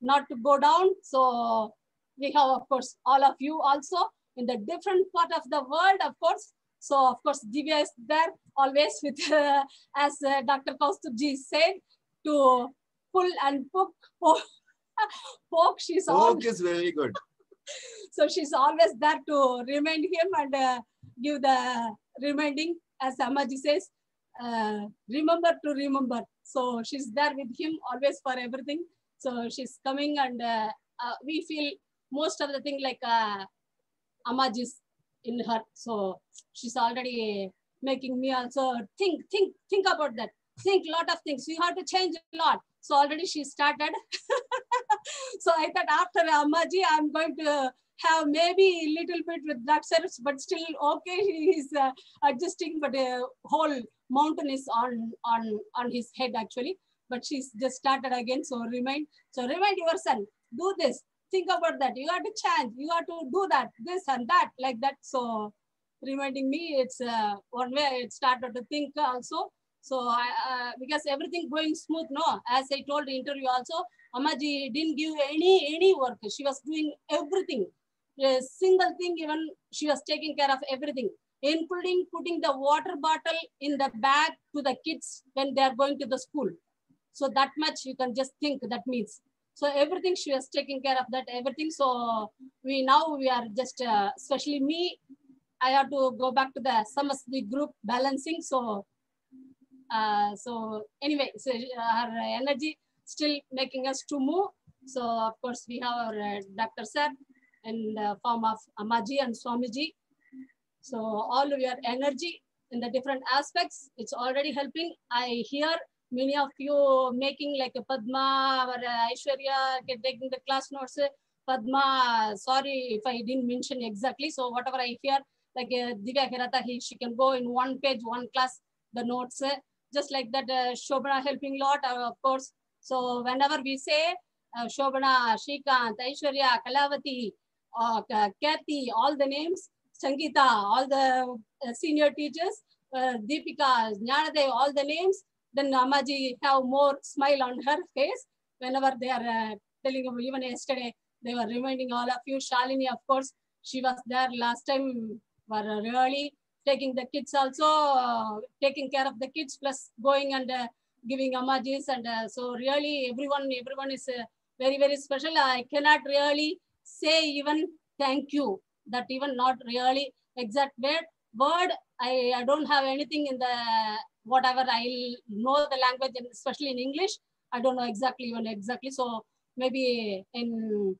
not to go down. So we have, of course, all of you also in the different part of the world, of course. So, of course, Divya is there always with, uh, as uh, Dr. Kaustubji said, to pull and poke, poke, poke she's Poke is very good. so she's always there to remind him and uh, give the reminding, as Ammaji says, uh, remember to remember. So she's there with him always for everything. So she's coming and uh, uh, we feel most of the thing like uh, Ammaji's in her. So she's already making me also think, think, think about that. Think lot of things. We have to change a lot. So already she started. so I thought after Ammaji, I'm going to have maybe a little bit with that service, but still okay. He is uh, adjusting, but a whole mountain is on on on his head actually. But she's just started again. So remind, so remind your son, do this. Think about that. You have to change. You have to do that, this and that, like that. So reminding me. It's uh, one way it started to think also. So I, uh, because everything going smooth, no. As I told the interview also, Ammaji didn't give any any work. She was doing everything. A single thing, even she was taking care of everything, including putting the water bottle in the bag to the kids when they are going to the school. So that much you can just think that means. So everything she was taking care of that everything. So we now we are just, uh, especially me, I have to go back to the Samasthi group balancing. So uh, so anyway, so our energy still making us to move. So of course we have our uh, Dr. Sir in the form of Ammaji and Swamiji. So all of your energy in the different aspects, it's already helping. I hear many of you making like a Padma or uh, Aishwarya taking the class notes. Padma, sorry if I didn't mention exactly. So whatever I hear, like uh, Divya Hirata, he, she can go in one page, one class, the notes. uh, just like that, uh, Shobana helping lot, uh, of course. So whenever we say uh, Shobana, Shrikant, Aishwarya, Kalavati, uh, Ka- Kathy, all the names, Sangeeta, all the uh, senior teachers, uh, Deepika, Jnanadev, all the names, then Ammaji have more smile on her face whenever they are uh, telling even yesterday, they were reminding all of you, Shalini, of course, she was there last time, were really taking the kids also, uh, taking care of the kids, plus going and uh, giving Ammajis. And uh, so really everyone, everyone is uh, very, very special. I cannot really say even thank you, that even not really exact word. Word, I, I don't have anything in the, whatever I know the language, and especially in English, I don't know exactly even exactly. So maybe in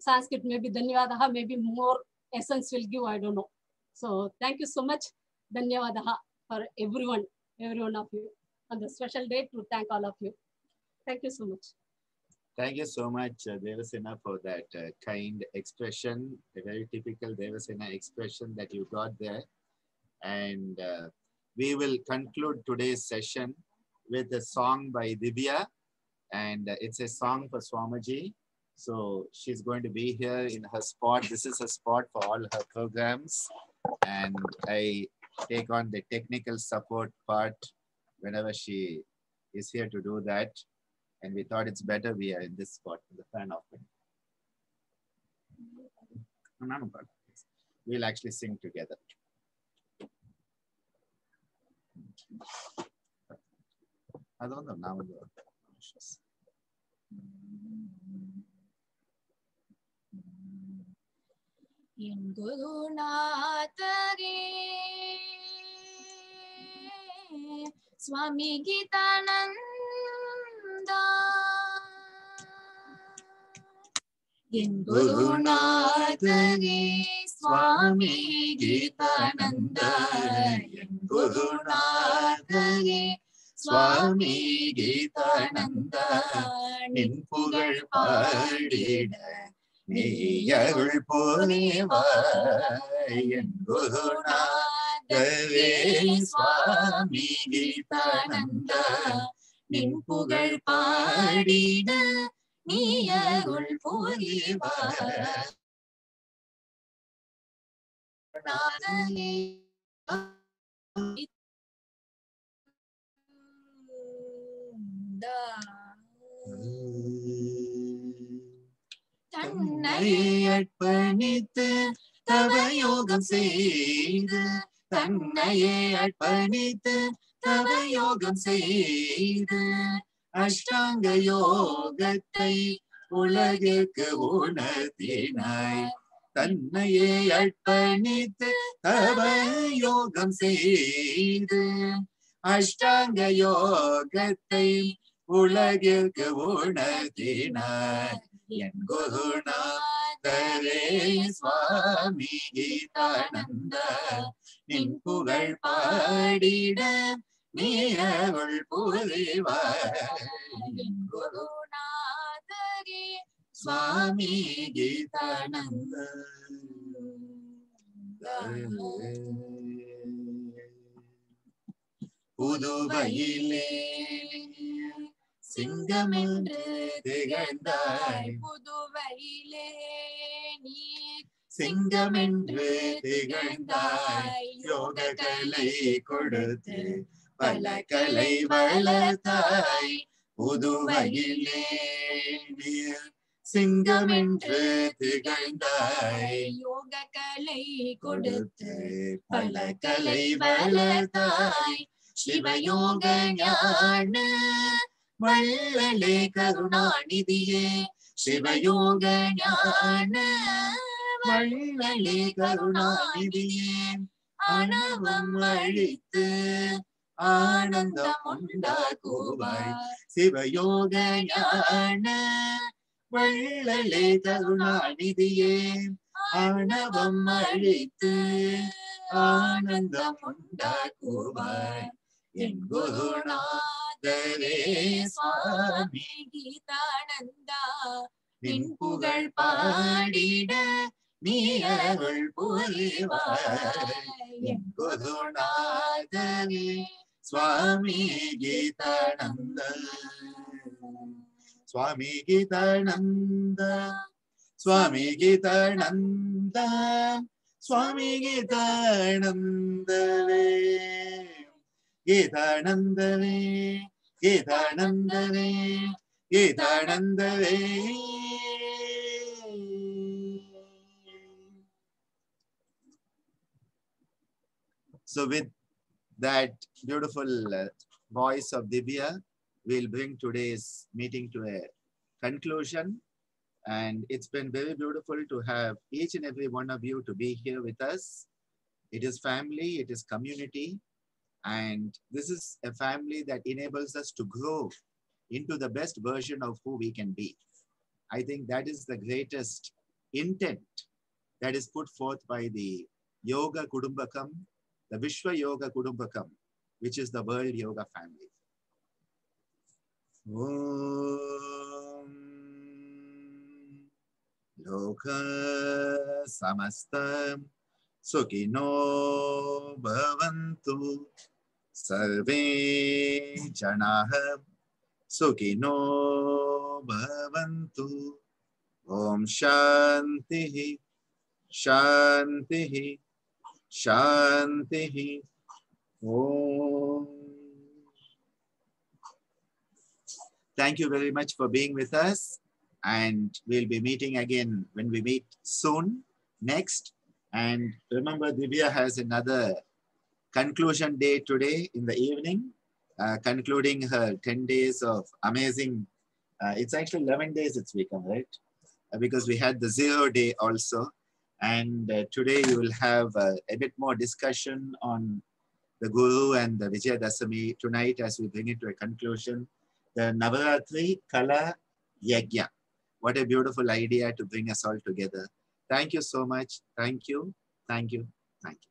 Sanskrit, maybe Dhanyavadaha, maybe more essence will give, I don't know. So thank you so much. Dhanyavadaha for everyone, every one of you on the special day to thank all of you. Thank you so much. Thank you so much, uh, Devasena, for that uh, kind expression, a very typical Devasena expression that you got there. And uh, we will conclude today's session with a song by Divya. And uh, it's a song for Swamiji. So she's going to be here in her spot. This is her spot for all her programs. And I take on the technical support part whenever she is here to do that and we thought it's better we are in this spot for the fan offering. We'll actually sing together. I don't know now. N குருநாதரே Swami கீதானந்த என் குருநாதரே சுவாமி கீதானந்த என் குருநாதரே சுவாமி கீதானந்தா நின் புகழ் பாடிட நீயருள் அருள் என் குருநாதவே சுவாமி கீதானந்த நின் புகழ் பாடிட நீ அருள் புரிவாய் நாதனே தன்னையே அர்ப்பணித்து தவயோகம் செய்து தன்னையே அர்ப்பணித்து தவ யோகம் செய்து அஷ்டாங்க யோகத்தை உலகிற்கு உணர்த்தினாய். தன்னையே அர்ப்பணித்து தவ யோகம் செய்து அஷ்டாங்க யோகத்தை உலகிற்கு உணர்த்தினாய். என் குருநாதரே சுவாமி கீதானந்த நின் புகழ் பாடிட நீயவள் புரிவாதரே சுவாமி கீதானந்த புதுவையிலே சிங்கம் என்று திகழ்ந்தாய். புதுவையிலே நீ சிங்கம் என்று திகழ்ந்தாய். யோக கொடுத்து பல கலை வளர்த்தாய். புதுவையிலே நீர் சிங்கமென்று திகழ்ந்தாய். யோக கலை கொடுத்து பல கலை வளர்த்தாய். சிவயோக ஞான வள்ளலே கருணாநிதியே. சிவயோக ஞான வள்ளலே கருணாநிதியே. அணவம் அழித்து ஆனந்தம் உண்டாக்குவாய் சிவயோக ஞான வள்ளலே கருணாநிதியே ஆணவம் அழித்து ஆனந்தம் உண்டாக்குவாய் என் குருநாதரே சுவாமி கீதானந்தா நின் புகழ் பாடிட நீ அருள் புரிவாய் स्वामी गीतानंद स्वामी गीतानंद स्वामी गीतानंद स्वामी गीतानंदवे गीतानंदवे गीतानंदवे गीतानंदवे So with that beautiful uh, voice of Divya, we'll bring today's meeting to a conclusion. And it's been very beautiful to have each and every one of you to be here with us. It is family, it is community, and this is a family that enables us to grow into the best version of who we can be. I think that is the greatest intent that is put forth by the Yoga Kudumbakam, the Vishwa Yoga Kudumbakam, which is the World Yoga Family. Om Loka Samastam Sukino Bhavantu Sarve Janaha Sukino Bhavantu Om Shantihi Shantihi Shantihi Om Thank you very much for being with us. And we'll be meeting again when we meet soon next. And remember, Divya has another conclusion day today in the evening, uh, concluding her 10 days of amazing, uh, it's actually 11 days it's become, right? Uh, because we had the zero day also. And uh, today you will have uh, a bit more discussion on the Guru and the Vijay Dasami tonight as we bring it to a conclusion. The Navaratri Kala Yajna. What a beautiful idea to bring us all together. Thank you so much. Thank you. Thank you. Thank you.